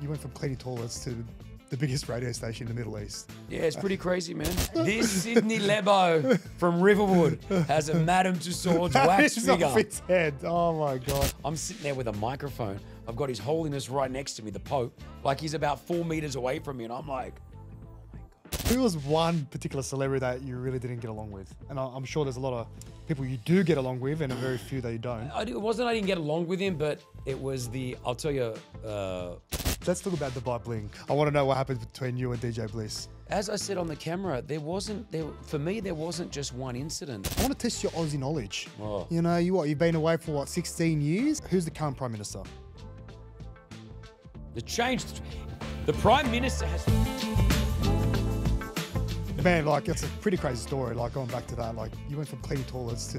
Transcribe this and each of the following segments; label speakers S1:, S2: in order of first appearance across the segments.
S1: you went from cleaning toilets to the biggest radio station in the Middle East.
S2: Yeah, it's pretty crazy, man. This Sydney Lebo from Riverwood has a Madame Tussauds wax figure.
S1: off its head. Oh my god.
S2: I'm sitting there with a microphone. I've got His Holiness right next to me, the Pope. Like he's about four meters away from me, and I'm like,
S1: Who was one particular celebrity that you really didn't get along with? And I'm sure there's a lot of people you do get along with, and a very few that you don't.
S2: I, it wasn't I didn't get along with him, but it was the. I'll tell you. Uh,
S1: Let's talk about the Dubai Bling. I want to know what happened between you and DJ Bliss.
S2: as I said on the camera, there wasn't there for me. There wasn't just one incident.
S1: I want to test your Aussie knowledge.
S2: Oh.
S1: You know, you what? You've been away for what, 16 years? Who's the current prime minister?
S2: The change. The Prime Minister has.
S1: Man, like it's a pretty crazy story. Like going back to that, like you went from clean toilets to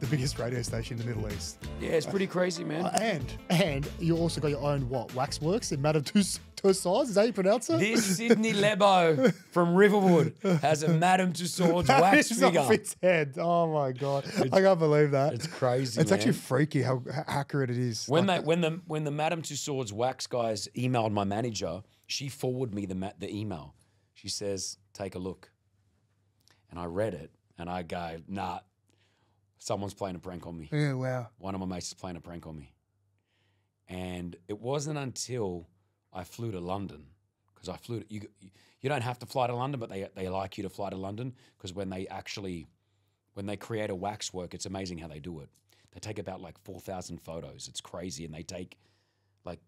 S1: the biggest radio station in the Middle East,
S2: Yeah, it's pretty crazy, man.
S1: Uh, and and you also got your own what waxworks in Madame Tuss- Tussauds. Is that how you pronounce it?
S2: This Sydney Lebo from Riverwood has a Madame Tussauds wax
S1: It's off
S2: figure.
S1: its head. Oh my god, I can't believe that.
S2: It's crazy.
S1: It's actually freaky how h- accurate it is.
S2: when
S1: Like,
S2: they when the when the Madame Tussauds wax guys emailed my manager, she forwarded me the the email. She says, "Take a look," and I read it, and I go, "Nah, someone's playing a prank on me.
S1: yeah, wow.
S2: One of my mates is playing a prank on me." And it wasn't until I flew to London because I flew. To, you you don't have to fly to London, but they they like you to fly to London because when they actually when they create a waxwork, it's amazing how they do it. They take about like four thousand photos. It's crazy, and they take like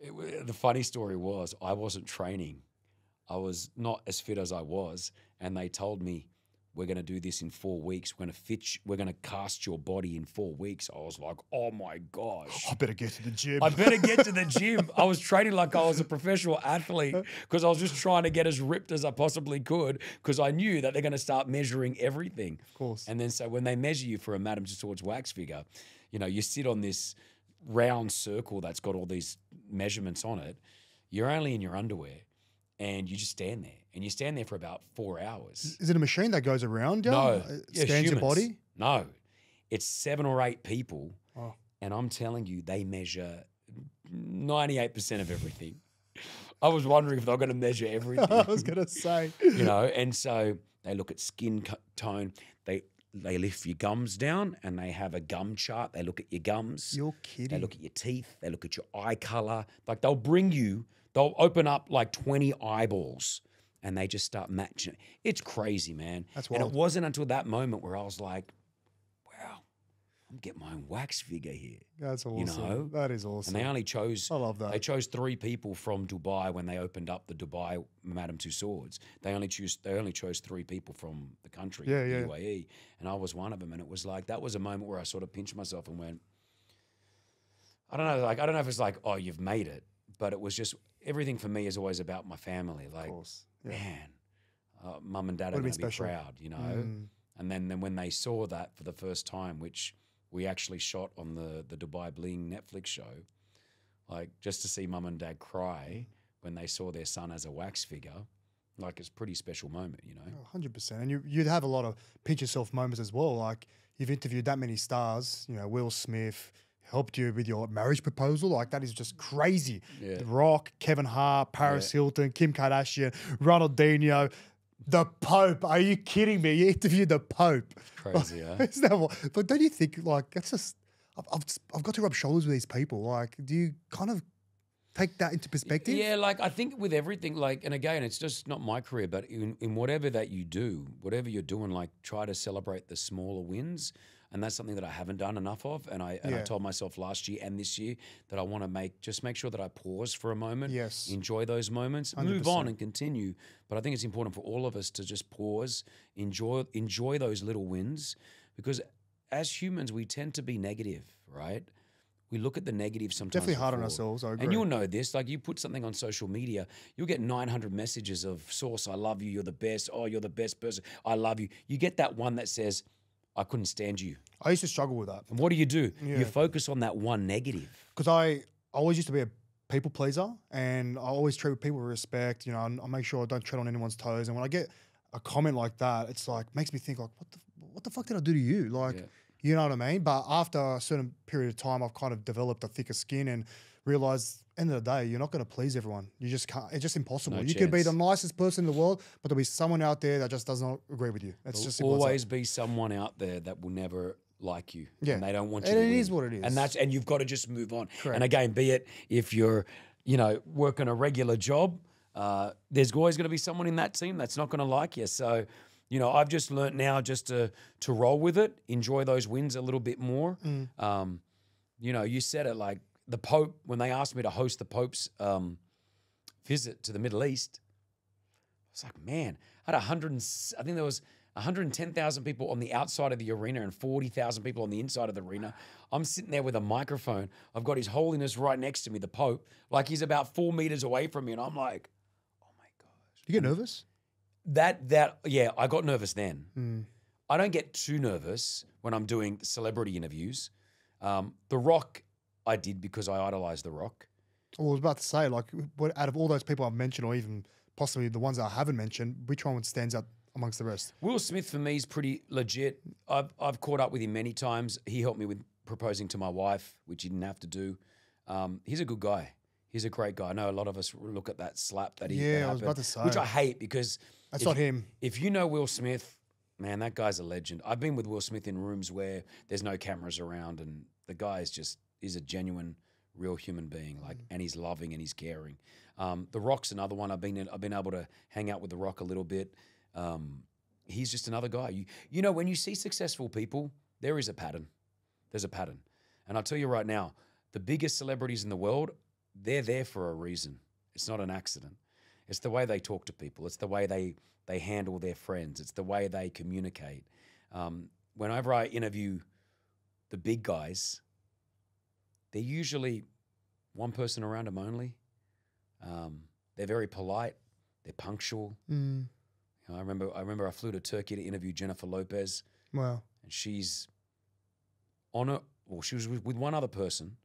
S2: it, the funny story was I wasn't training. I was not as fit as I was, and they told me we're going to do this in four weeks. We're going to fit. We're going to cast your body in four weeks. I was like, oh my gosh.
S1: I better get to the gym.
S2: I better get to the gym. I was training like I was a professional athlete because I was just trying to get as ripped as I possibly could because I knew that they're going to start measuring everything. Of
S1: course.
S2: And then so when they measure you for a Madame Tussauds wax figure, you know, you sit on this round circle that's got all these measurements on it. You're only in your underwear and you just stand there and you stand there for about four hours.
S1: Is it a machine that goes around?
S2: No, yeah,
S1: scans your body.
S2: No, it's seven or eight people,
S1: Oh.
S2: and I'm telling you, they measure ninety-eight percent of everything. I was wondering if they're going to measure everything.
S1: I was gonna say.
S2: you know, and so they look at skin tone. They they lift your gums down, and they have a gum chart. They look at your gums.
S1: You're kidding.
S2: They look at your teeth. They look at your eye color. Like they'll bring you, they'll open up like 20 eyeballs and they just start matching. It's crazy, man.
S1: That's
S2: And it wasn't until that moment where I was like, wow, I'm getting my own wax figure here.
S1: That's awesome.
S2: You know?
S1: that is awesome.
S2: And they only chose,
S1: I love that.
S2: they chose three people from Dubai when they opened up the Dubai Madame Tussauds. They only choose, they only chose three people from the country,
S1: Yeah,
S2: the
S1: yeah.
S2: UAE. And I was one of them. And it was like, that was a moment where I sort of pinched myself and went, I don't know, like I don't know if it's like, oh, you've made it, but it was just everything for me is always about my family. Like,
S1: of course. Yeah.
S2: man, uh, mum and dad are going to be proud, you know.
S1: Mm.
S2: And then, then when they saw that for the first time, which we actually shot on the the Dubai Bling Netflix show, like just to see mum and dad cry when they saw their son as a wax figure, like it's a pretty special moment, you know.
S1: Hundred percent, and you, you'd have a lot of pinch yourself moments as well. Like you've interviewed that many stars, you know, Will Smith helped you with your marriage proposal. Like that is just crazy.
S2: Yeah.
S1: The Rock, Kevin Hart, Paris Hilton, Kim Kardashian, Ronaldinho, the Pope. Are you kidding me? You interviewed the Pope.
S2: Crazy, huh?
S1: Isn't that what? But don't you think like that's just? I've, I've, I've got to rub shoulders with these people. Like, do you kind of take that into perspective?
S2: Yeah, like I think with everything, like, and again, it's just not my career, but in, in whatever that you do, whatever you're doing, like, try to celebrate the smaller wins. And that's something that I haven't done enough of. And I and I told myself last year and this year that I want to make just make sure that I pause for a moment,
S1: Yes.
S2: enjoy those moments, move on and continue. But I think it's important for all of us to just pause, enjoy enjoy those little wins, because as humans we tend to be negative, right? We look at the negative sometimes.
S1: Definitely hard on ourselves. I
S2: And you'll know this. Like you put something on social media, you'll get 900 messages of "Sauce, I love you. You're the best. Oh, you're the best person. I love you." You get that one that says, "I couldn't stand you."
S1: I used to struggle with that.
S2: And what do you do?
S1: Yeah.
S2: You focus on that one negative.
S1: because I always used to be a people pleaser, and I always treat people with respect. You know, I make sure I don't tread on anyone's toes. And when I get a comment like that, it's like makes me think like, what the what the fuck did I do to you? Like,
S2: Yeah.
S1: you know what I mean? But after a certain period of time, I've kind of developed a thicker skin and realized end of the day, you're not going to please everyone. You just can't. It's just impossible.
S2: No
S1: you could be the nicest person in the world, but there'll be someone out there that just does not agree with you. It's
S2: There'll
S1: just simple as that.
S2: always be someone out there that will never like you.
S1: Yeah.
S2: And they don't want you
S1: And
S2: to
S1: it
S2: win.
S1: is what it is.
S2: And that's and you've got to just move on.
S1: Correct.
S2: And again, be it if you're, you know, working a regular job, uh, there's always going to be someone in that team that's not going to like you. So, you know, I've just learnt now just to to roll with it, enjoy those wins a little bit more.
S1: Mm.
S2: Um, you know, you said it like the Pope when they asked me to host the Pope's um, visit to the Middle East. I was like, man, I had a hundred. I think there was 110,000 people on the outside of the arena and 40,000 people on the inside of the arena. I'm sitting there with a microphone. I've got His Holiness right next to me, the Pope, like he's about four meters away from me, and I'm like, oh my gosh.
S1: You get nervous?
S2: That that yeah, I got nervous then.
S1: Mm.
S2: I don't get too nervous when I'm doing celebrity interviews. Um, the Rock, I did because I idolized The Rock.
S1: Well, I was about to say, like, what out of all those people I've mentioned, or even possibly the ones that I haven't mentioned, which one stands out amongst the rest?
S2: Will Smith for me is pretty legit. I've I've caught up with him many times. He helped me with proposing to my wife, which he didn't have to do. Um, he's a good guy. He's a great guy. I know a lot of us look at that slap that he that
S1: Yeah, I was
S2: happened,
S1: about to say, which.
S2: I hate because
S1: That's
S2: if-
S1: not him.
S2: If you know Will Smith, man, that guy's a legend. I've been with Will Smith in rooms where there's no cameras around, and the guy is just is a genuine, real human being. Like,
S1: Mm.
S2: and he's loving and he's caring. Um, the Rock's another one. I've been in, I've been able to hang out with the Rock a little bit. Um, he's just another guy. You you know when you see successful people, there is a pattern. There's a pattern, and I'll tell you right now, the biggest celebrities in the world, they're there for a reason. It's not an accident. It's the way they talk to people. It's the way they they handle their friends. It's the way they communicate. Um, whenever I interview the big guys, they're usually one person around them only. Um, they're very polite. They're punctual.
S1: Mm.
S2: You know, I remember. I remember I flew to Turkey to interview Jennifer Lopez,
S1: Wow.
S2: and she's on a. Well, she was with, one other person,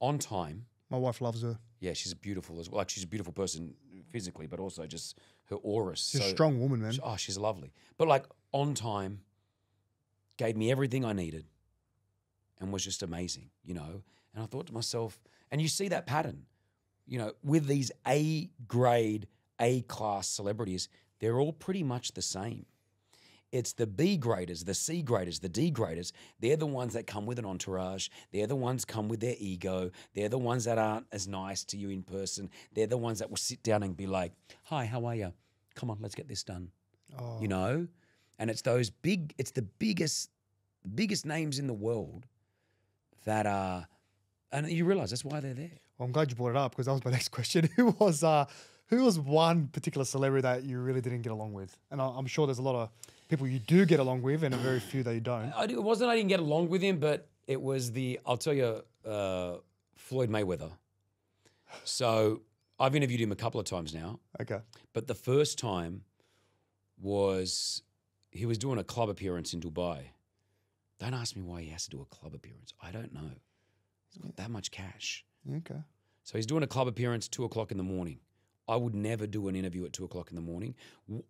S2: on time.
S1: My wife loves her.
S2: Yeah, she's a beautiful as well. Like she's a beautiful person physically, but also just her aura.
S1: She's
S2: so,
S1: a strong woman, man.
S2: she- oh, she's lovely. But like on time, gave me everything I needed, and was just amazing. You know, and I thought to myself, and you see that pattern, you know, with these A grade, A class celebrities, they're all pretty much the same. It's the B graders, the C graders, the D graders. They're the ones that come with an entourage. They're the ones come with their ego. They're the ones that aren't as nice to you in person. They're the ones that will sit down and be like, "Hi, how are you? Come on, let's get this done."
S1: Oh,
S2: You know, and it's those big. It's the biggest, biggest names in the world that are, and you realize that's why they're there.
S1: Well, I'm glad you brought it up because that was my next question. Who was uh, who was one particular celebrity that you really didn't get along with? And I, I'm sure there's a lot of people you do get along with, and a very few that you don't.
S2: I, it wasn't I didn't get along with him, but it was the I'll tell you, uh, Floyd Mayweather. So I've interviewed him a couple of times now,
S1: Okay.
S2: but the first time was he was doing a club appearance in Dubai. Don't ask me why he has to do a club appearance. I don't know. He's got that much cash.
S1: Okay.
S2: So he's doing a club appearance two o'clock in the morning. I would never do an interview at two o'clock in the morning.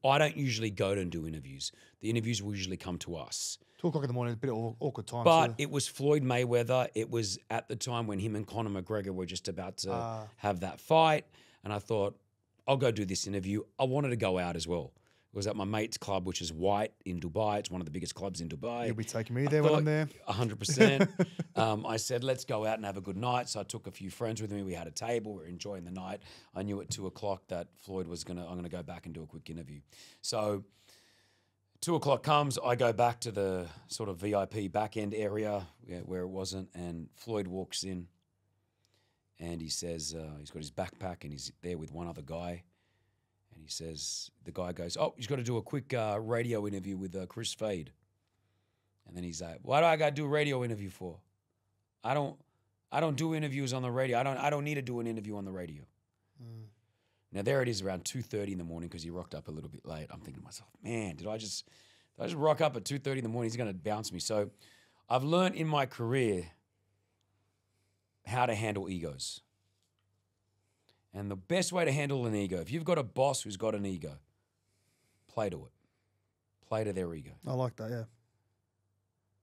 S2: I don't usually go to and do interviews. The interviews will usually come to us.
S1: Two o'clock in the morning is a bit of awkward time.
S2: But
S1: so-
S2: it was Floyd Mayweather. It was at the time when him and Conor McGregor were just about to
S1: Ah.
S2: have that fight. And I thought, I'll go do this interview. I wanted to go out as well. Was at my mate's club, which is White in Dubai. It's one of the biggest clubs in Dubai.
S1: you'll be taking me there when I'm there.
S2: A hundred percent. Um, I said, let's go out and have a good night. So I took a few friends with me. We had a table. We were enjoying the night. I knew at two o'clock that Floyd was gonna. I'm gonna go back and do a quick interview. So two o'clock comes. I go back to the sort of VIP back end area where it wasn't, and Floyd walks in, and he says uh, he's got his backpack and he's there with one other guy. And he says, the guy goes, Oh, he's got to do a quick uh, radio interview with uh, Kris Fade. And then he's like, "Why do I got to do a radio interview for? I don't, I don't do interviews on the radio. I don't, I don't need to do an interview on the radio."
S1: Mm.
S2: Now there it is around two thirty in the morning because he rocked up a little bit late. I'm thinking to myself, man, did I just, did I just rock up at two thirty in the morning? He's going to bounce me. So, I've learned in my career how to handle egos. And the best way to handle an ego, if you've got a boss who's got an ego, play to it. Play to their ego.
S1: I like that. Yeah.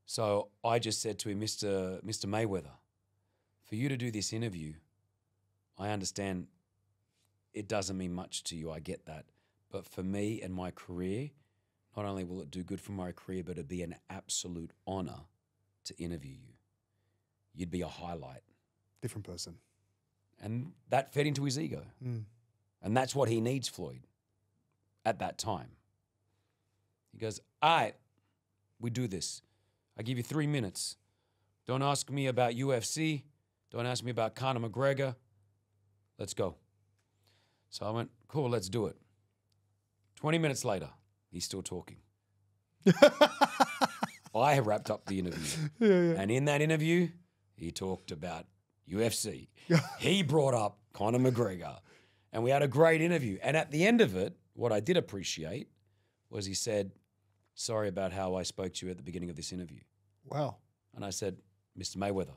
S2: So I just said to him, Mr. Mr. Mayweather, for you to do this interview, I understand it doesn't mean much to you. I get that. But for me and my career, not only will it do good for my career, but it'd be an absolute honor to interview you. You'd be a highlight.
S1: Different person.
S2: And that fed into his ego.
S1: Mm.
S2: And that's what he needs, Floyd, at that time. He goes, All right, we do this. I give you three minutes. Don't ask me about UFC. Don't ask me about Conor McGregor. Let's go. So I went, Cool, let's do it. 20 minutes later, he's still talking. I have wrapped up the interview.
S1: Yeah, yeah.
S2: And in that interview, he talked about UFC. he brought up Conor McGregor. And we had a great interview. And at the end of it, what I did appreciate was he said, Sorry about how I spoke to you at the beginning of this interview.
S1: Wow.
S2: And I said, Mr. Mayweather,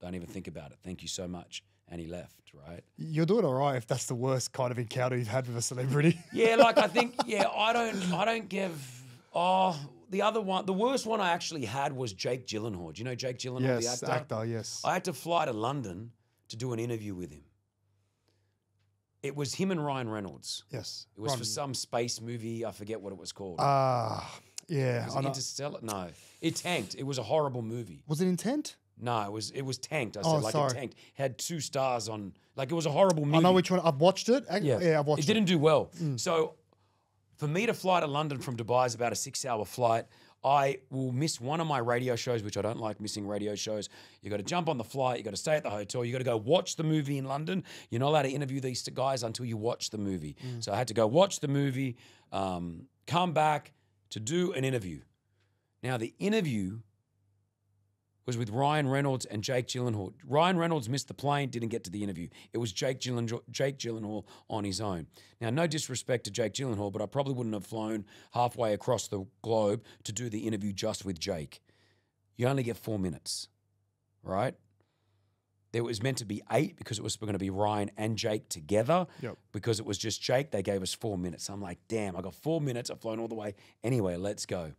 S2: don't even think about it. Thank you so much. And he left, right?
S1: You're doing all right if that's the worst kind of encounter you've had with a celebrity.
S2: Yeah, like I think, yeah, I don't I don't give oh the other one the worst one I actually had was Jake Gyllenhaal. Do you know Jake Gyllenhaal,
S1: yes,
S2: the actor?
S1: yes.
S2: I had to fly to London to do an interview with him. It was him and Ryan Reynolds.
S1: yes.
S2: It was
S1: Ron-
S2: for some space movie. I forget what it was called.
S1: Ah, yeah.
S2: was
S1: I
S2: it. Interstellar? No, it tanked. It was a horrible movie.
S1: Was it intent?
S2: No, it was it was tanked. I said
S1: Oh,
S2: like
S1: sorry.
S2: it tanked. Had two stars on. Like it was a horrible movie.
S1: I know which one. I've watched it. Ac- Yeah, I've watched
S2: it
S1: it. Mm.
S2: didn't do well. So for me to fly to London from Dubai is about a six-hour flight. I will miss one of my radio shows, which I don't like missing radio shows. You got to jump on the flight. You got to stay at the hotel. You got to go watch the movie in London. You're not allowed to interview these guys until you watch the movie.
S1: Mm.
S2: So I had to go watch the movie, um, come back to do an interview. Now the interview was with Ryan Reynolds and Jake Gyllenhaal. Ryan Reynolds missed the plane, didn't get to the interview. It was Jake Gyllenhaal, Jake Gyllenhaal on his own. Now, no disrespect to Jake Gyllenhaal, but I probably wouldn't have flown halfway across the globe to do the interview just with Jake. You only get four minutes, right? There was meant to be eight because it was going to be Ryan and Jake together.
S1: Yep.
S2: Because it was just Jake, they gave us four minutes. I'm like, damn, I got four minutes. I've flown all the way. Anyway, let's go.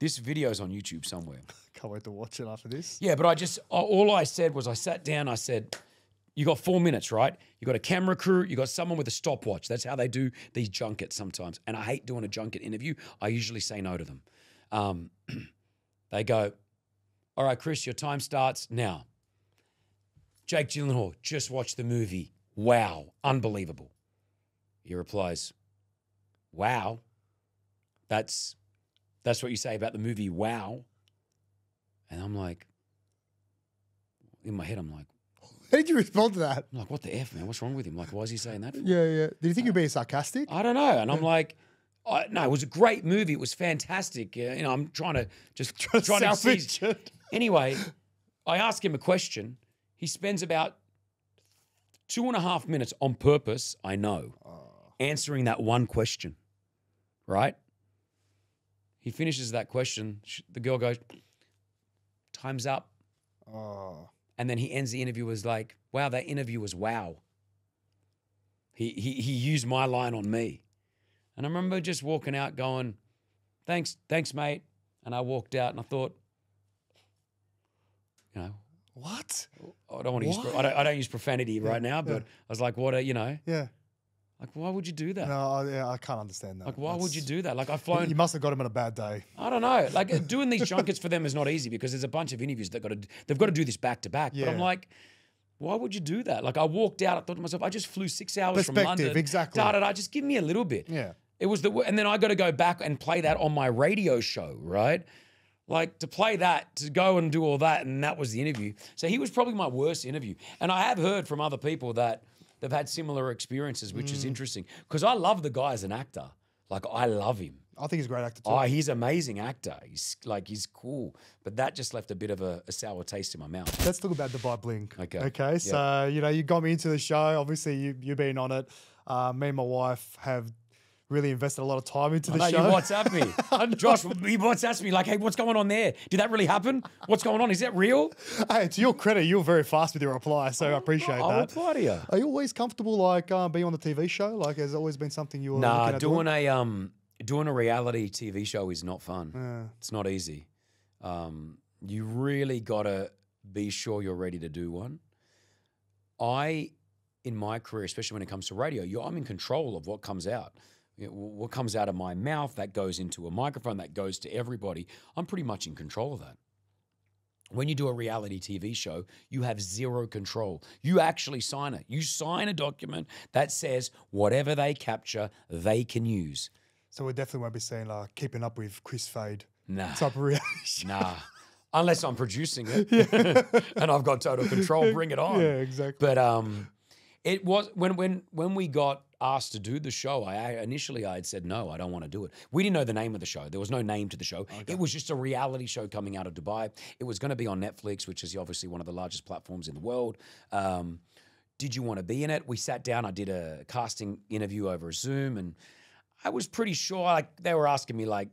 S2: This video's on YouTube somewhere.
S1: Can't wait to watch it after this.
S2: Yeah, but I just all I said was I sat down. I said, "You got four minutes, right? You got a camera crew. You got someone with a stopwatch. That's how they do these junkets sometimes. And I hate doing a junket interview. I usually say no to them. Um, they go, "All right, Kris, your time starts now." Jake Gyllenhaal just watched the movie. Wow, unbelievable. He replies, "Wow, that's that's what you say about the movie. Wow." And I'm like, in my head, I'm like,
S1: How did you respond to that?
S2: I'm like, what the f, man? What's wrong with him? Like, why is he saying that? For?
S1: Yeah, yeah. Did you think you were being sarcastic?
S2: I don't know. And I'm like, I, no, it was a great movie. It was fantastic. Uh, you know, I'm trying to just trying to see. Anyway, I ask him a question. He spends about two and a half minutes on purpose. I know, answering that one question. Right. He finishes that question. The girl goes, "Time's up."
S1: Oh,
S2: And then he ends the interview as like, wow, that interview was wow. He, he, he used my line on me. And I remember just walking out going, thanks, thanks, mate. And I walked out and I thought, you know,
S1: what?
S2: I don't want to use, I don't, I don't use profanity right now, but
S1: yeah.
S2: I was like, what a, you know,
S1: Yeah.
S2: Like, why would you do that?
S1: No, I- yeah, I can't understand that.
S2: Like, why would you do that? Like, I've flown.
S1: You must have got him on a bad day.
S2: I don't know. Like doing these junkets for them is not easy because there's a bunch of interviews that got to they've got to do this back to back. But I'm
S1: Yeah.
S2: like, why would you do that? Like I walked out, I thought to myself, I just flew six hours from
S1: Perspective,
S2: London.
S1: exactly.
S2: Da, da, da, just give me a little bit.
S1: Yeah.
S2: It was the and then I got to go back and play that on my radio show, right? Like to play that, to go and do all that, and that was the interview. So he was probably my worst interview. And I have heard from other people that they've had similar experiences, which
S1: Mm.
S2: is interesting. Because I love the guy as an actor. Like I love him.
S1: I think he's a great actor too.
S2: Oh, he's amazing actor. He's like he's cool, but that just left a bit of a, a sour taste in my mouth.
S1: Let's talk about Dubai Bling.
S2: Okay.
S1: Okay.
S2: Yeah.
S1: So, you know, you got me into the show. Obviously, you, you've been on it. Uh, me and my wife have really invested a lot of time into
S2: I
S1: the
S2: know
S1: show.
S2: you WhatsApp me, Josh. He WhatsApps me like, "Hey, what's going on there? Did that really happen? What's going on? Is that real?"
S1: hey, to your credit, you were very fast with your reply, so I appreciate
S2: I'll
S1: that.
S2: reply to you.
S1: Are you always comfortable, like, uh, being on the TV show? Like, has it always been something you were
S2: Nah,
S1: looking at doing?
S2: doing a um doing a reality TV show is not fun.
S1: Yeah.
S2: It's not easy. Um, you really gotta be sure you're ready to do one. I in my career, especially when it comes to radio, you I'm in control of what comes out. What comes out of my mouth that goes into a microphone that goes to everybody. I'm pretty much in control of that. When you do a reality TV show, you have zero control. You actually sign it. You sign a document that says whatever they capture, they can use.
S1: So we definitely won't be seeing like keeping up with Kris Fade
S2: Nah.
S1: type of reality show.
S2: Nah. Unless I'm producing it and I've got total control, bring it on.
S1: Yeah, exactly.
S2: But um, it was when when when we got asked to do the show. I, I initially I had said no, I don't want to do it. We didn't know the name of the show. There was no name to the show. It was just a reality show coming out of Dubai. It was going to be on Netflix, which is obviously one of the largest platforms in the world. Um, did you want to be in it? We sat down. I did a casting interview over Zoom, and I was pretty sure. Like they were asking me, like,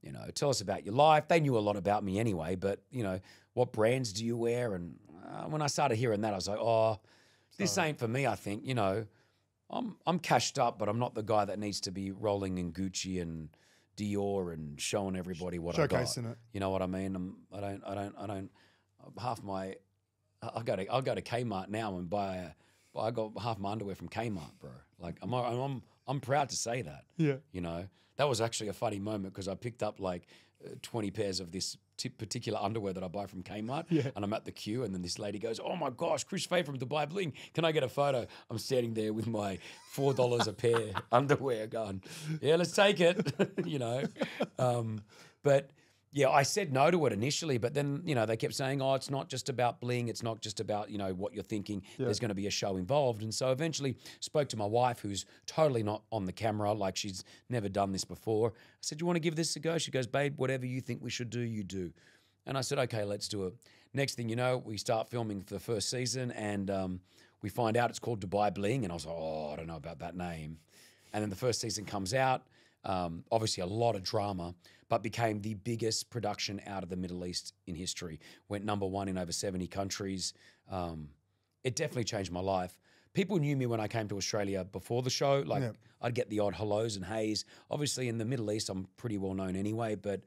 S2: you know, tell us about your life. They knew a lot about me anyway, but you know, what brands do you wear? And uh, when I started hearing that, I was like, oh, this ain't for me. I think you know, I'm I'm cashed up, but I'm not the guy that needs to be rolling in Gucci and Dior and showing everybody what I got.
S1: Showcasing it.
S2: You know what I mean? I'm, I don't, I don't, I don't. Half my, I go to, I'll go to Kmart now and buy. A, I got half my underwear from Kmart, bro. Like I'm, I'm, I'm, proud to say that.
S1: Yeah.
S2: You know, that was actually a funny moment because I picked up like uh, 20 pairs of this particular underwear that I buy from Kmart.
S1: Yeah.
S2: And I'm at the queue, and then this lady goes, Oh my gosh, Kris Fay from Dubai Bling. Can I get a photo? I'm standing there with my $4 a pair underwear going, Yeah, let's take it. you know, um, but. Yeah, I said no to it initially, but then you know they kept saying, "Oh, it's not just about bling. It's not just about you know what you're thinking. There's going to be a show involved." And so eventually spoke to my wife, who's totally not on the camera, like she's never done this before. I said, "You want to give this a go?" She goes, "Babe, whatever you think we should do, you do." And I said, "Okay, let's do it." Next thing you know, we start filming for the first season, and um, we find out it's called Dubai Bling, and I was like, "Oh, I don't know about that name." And then the first season comes out. Um, obviously, a lot of drama, but became the biggest production out of the Middle East in history. Went number one in over 70 countries. Um, it definitely changed my life. People knew me when I came to Australia before the show. Like. I'd get the odd hellos and hays. Obviously, in the Middle East, I'm pretty well known anyway, but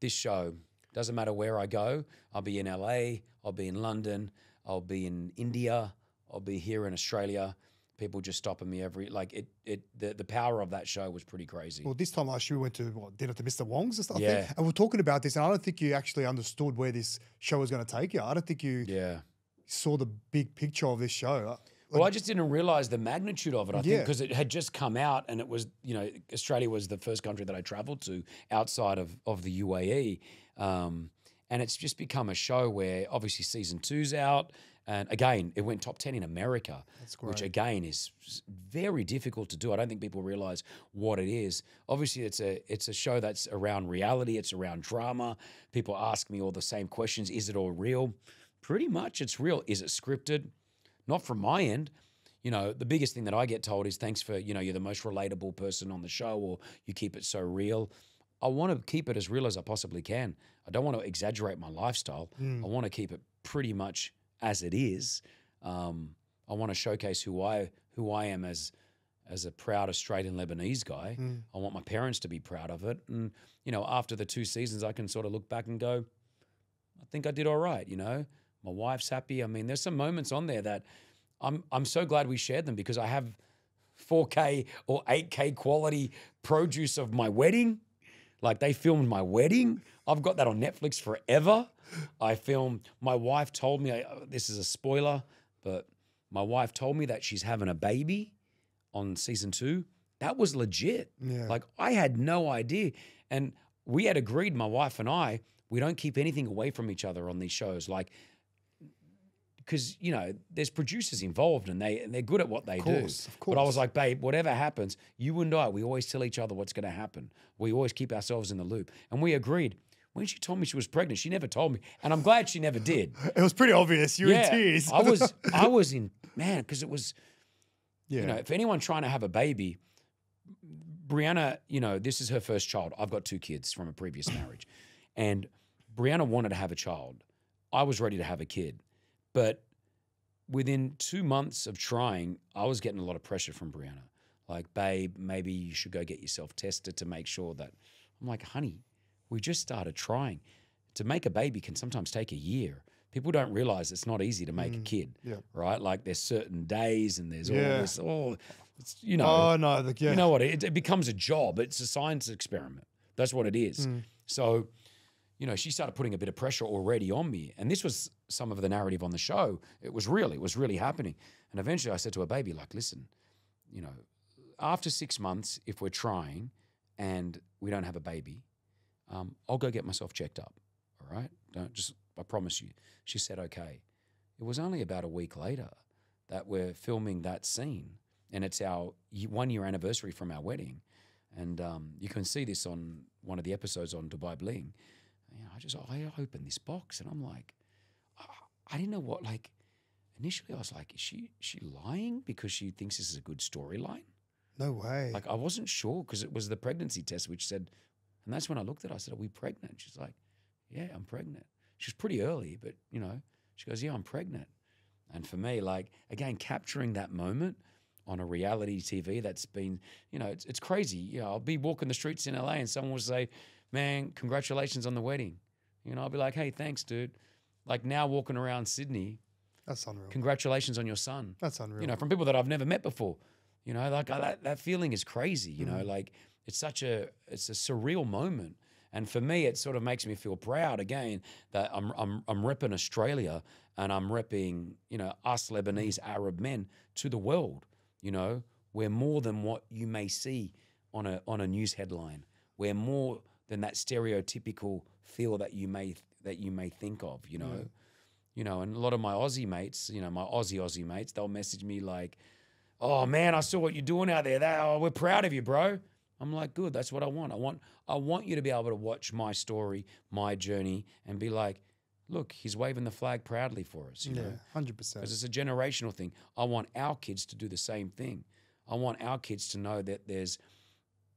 S2: this show doesn't matter where I go. I'll be in LA, I'll be in London, I'll be in India, I'll be here in Australia. People just stopping me every like it. It the, the power of that show was pretty crazy.
S1: Well, this time last year we went to what dinner to Mr. Wong's and stuff.
S2: Yeah.
S1: think. and we're talking about this, and I don't think you actually understood where this show was going to take you. I don't think you
S2: yeah.
S1: saw the big picture of this show.
S2: Well, I just didn't realize the magnitude of it. I think
S1: Yeah.
S2: because it had just come out, and it was you know Australia was the first country that I traveled to outside of of the UAE, um, and it's just become a show where obviously season two's out, and again it went top ten in America, which again is very difficult to do. I don't think people realize what it is. Obviously, it's a it's a show that's around reality. It's around drama. People ask me all the same questions: Is it all real? Pretty much, it's real. Is it scripted? Not from my end. You know, the biggest thing that I get told is thanks for, you know, you're the most relatable person on the show or you keep it so real. I want to keep it as real as I possibly can. I don't want to exaggerate my lifestyle. Hmm. I want to keep it pretty much as it is. Um, I want to showcase who I who I am as as a proud Australian Lebanese guy. I want my parents to be proud of it. And, you know, after the two seasons I can sort of look back and go, I think I did all right, you know. My wife's happy. I mean, there's some moments on there that I'm I'm so glad we shared them because I have 4K or 8K quality produce of my wedding. Like they filmed my wedding. I've got that on Netflix forever. I filmed. My wife told me I- this is a spoiler, but my wife told me that she's having a baby on season two. That was legit.
S1: Yeah.
S2: Like I had no idea, and we had agreed, my wife and I, we don't keep anything away from each other on these shows. Like because you know there's producers involved and they and they're good at what they
S1: course,
S2: do.
S1: of course.
S2: But I was like, babe, whatever happens, you and I, we always tell each other what's going to happen. We always keep ourselves in the loop, and we agreed. When she told me she was pregnant, she never told me, and I'm glad she never did.
S1: It was pretty obvious. You were in tears.
S2: I was, I was in man because it was
S1: yeah.
S2: you know, if anyone trying to have a baby, Brianna, you know, this is her first child. I've got two kids from a previous marriage. And Brianna wanted to have a child. I was ready to have a kid. But within two months of trying, I was getting a lot of pressure from Brianna. Like, babe, maybe you should go get yourself tested to make sure that. I'm like, honey, we just started trying. To make a baby can sometimes take a year. people don't realize it's not easy to make a kid,
S1: yeah.
S2: right? Like there's certain days and there's all this, oh, it's, you know,
S1: Oh no, the, yeah.
S2: you know what? It, it becomes a job. It's a science experiment. That's what it is.
S1: Mm.
S2: So, you know, she started putting a bit of pressure already on me. And this was some of the narrative on the show. It was real. It was really happening. And eventually I said to her baby, like, listen, you know, after six months, if we're trying and we don't have a baby, um, I'll go get myself checked up. All right? Don't just, I promise you. She said, okay. It was only about a week later that we're filming that scene. And it's our one year anniversary from our wedding. And um, you can see this on one of the episodes on Dubai Bling. You know, I just, I open this box and I'm like, I, didn't know what, like, initially I was like, is she, she lying because she thinks this is a good storyline?
S1: No way.
S2: Like I wasn't sure because it was the pregnancy test which said, and that's when I looked at her. I said, "Are we pregnant?" She's like, "Yeah, I'm pregnant." She was pretty early, but you know, she goes, "Yeah, I'm pregnant." And for me, like again, capturing that moment on a reality TV that's been, you know, it's, it's crazy. You know, I'll be walking the streets in LA and someone will say, "Man, congratulations on the wedding." You know, I'll be like, "Hey, thanks, dude." Like now walking around Sydney,
S1: That's unreal.
S2: congratulations on your son
S1: That's unreal.
S2: you know, from people that I've never met before. You know, like uh, that, that feeling is crazy. You know, like it's such a it's a surreal moment, and for me, it sort of makes me feel proud again that I'm I'm I'm repping Australia and I'm repping you know us Lebanese Arab men to the world. You know, we're more than what you may see on a on a news headline. We're more than that stereotypical feel that you may that you may think of. You know you know, and a lot of my Aussie mates, you know, my Aussie Aussie mates, they'll message me like, "Oh man, I saw what you're doing out there. That, oh, we're proud of you, bro." I'm like, "Good, that's what I want. I want I want you to be able to watch my story, my journey, and be like, look, he's waving the flag proudly for us." You
S1: yeah,
S2: know,
S1: hundred percent.
S2: because it's a generational thing. I want our kids to do the same thing. I want our kids to know that there's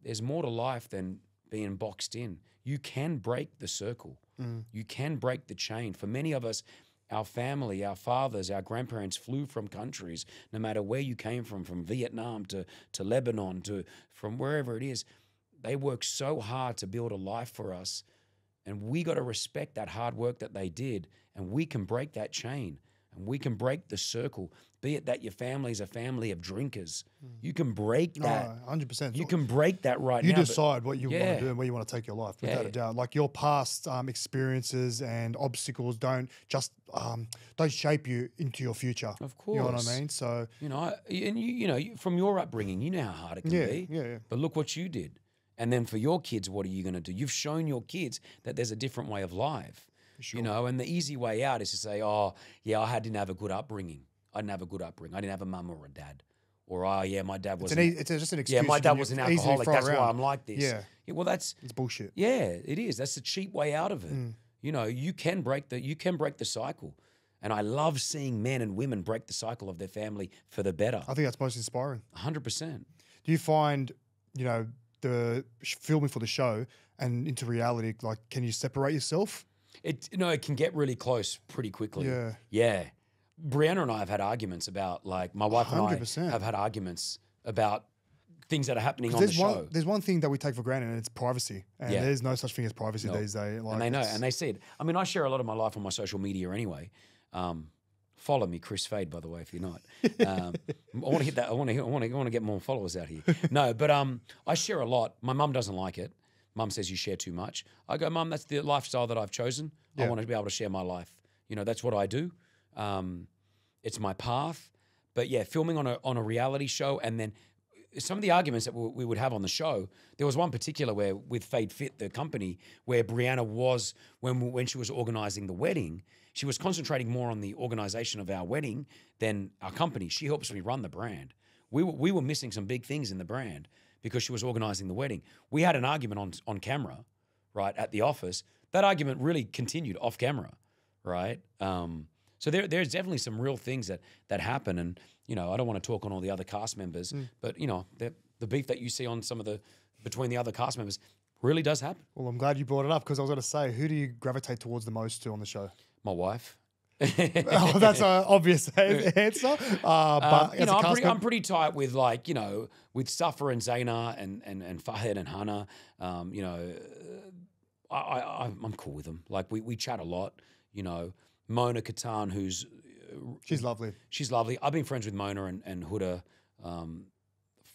S2: there's more to life than being boxed in. You can break the circle.
S1: Mm.
S2: You can break the chain. For many of us, our family, our fathers, our grandparents flew from countries, no matter where you came from, from Vietnam to, to Lebanon to from wherever it is. They worked so hard to build a life for us. And we got to respect that hard work that they did. And we can break that chain and we can break the circle. Be it that your family is a family of drinkers, you can break that.
S1: No, hundred percent.
S2: You can break that right
S1: you
S2: now. but-
S1: decide what you want to do and where you want to take your life, without
S2: Yeah.
S1: a doubt. Like your past um, experiences and obstacles don't just um, don't shape you into your future.
S2: Of course,
S1: You know what. I mean? So
S2: You know, I- and you, you know, from your upbringing, you know how hard it can
S1: yeah,
S2: be.
S1: yeah, yeah.
S2: But look what you did. And then for your kids, what are you going to do? You've shown your kids that there's a different way of life.
S1: sure.
S2: You know, and the easy way out is to say, oh, yeah, I had- didn't have a good upbringing. I didn't have a good upbringing. I didn't have a mum or a dad. Or, oh, yeah, my dad
S1: It's,
S2: was
S1: an, e- it's just an excuse.
S2: yeah, my dad was an alcoholic. That's why. I'm like this.
S1: Yeah.
S2: Well, that's
S1: It's bullshit.
S2: yeah, it is. That's the cheap way out of it.
S1: Mm.
S2: You know, you can break the you can break the cycle. And I love seeing men and women break the cycle of their family for the better.
S1: I think that's most inspiring.
S2: 100%.
S1: Do you find, you know, the filming for the show and into reality, like, can you separate yourself?
S2: It you know, it can get really close pretty quickly.
S1: Yeah.
S2: Yeah. Brianna and I have had arguments about like my wife and I have had arguments about things that are happening on the
S1: there's one,
S2: show.
S1: there's one thing that we take for granted, and it's privacy. And
S2: Yeah.
S1: there's no such thing as privacy
S2: No.
S1: these days. Like,
S2: and they know, and they see it. I mean, I share a lot of my life on my social media anyway. Um, follow me, Kris Fade, by the way, if you're not. Um, I want to hit that. I want to. I want to. I want to get more followers out here. No, but um, I share a lot. My mum doesn't like it. Mum says you share too much. I go, Mum, that's the lifestyle that I've chosen. I want to be able to share my life. You know, that's what I do. Um, it's my path. But yeah, filming on a on a reality show, and then some of the arguments that we would have on the show. There was one particular where with Fade Fit, the company, where Brianna was when when she was organizing the wedding. She was concentrating more on the organization of our wedding than our company. She helps me run the brand. We were, we were missing some big things in the brand because she was organizing the wedding. We had an argument on on camera, right at the office. That argument really continued off camera, right? Um, so there, there's definitely some real things that that happen, and you know, I don't want to talk on all the other cast members, but you know, the, the beef that you see on some of the between the other cast members really does happen.
S1: Well, I'm glad you brought it up because I was going to say, who do you gravitate towards the most to on the show?
S2: My wife.
S1: oh, that's an obvious answer. Uh, but
S2: Um, you know, I'm pretty, I'm pretty tight with like you know with Safa and Zeina and and and Fahad and Hannah. Um, you know, I, I I'm- I'm cool with them. Like we we chat a lot. You know, Mona Kattan, who's
S1: She's lovely.
S2: she's lovely. I've been friends with Mona and, and Huda um,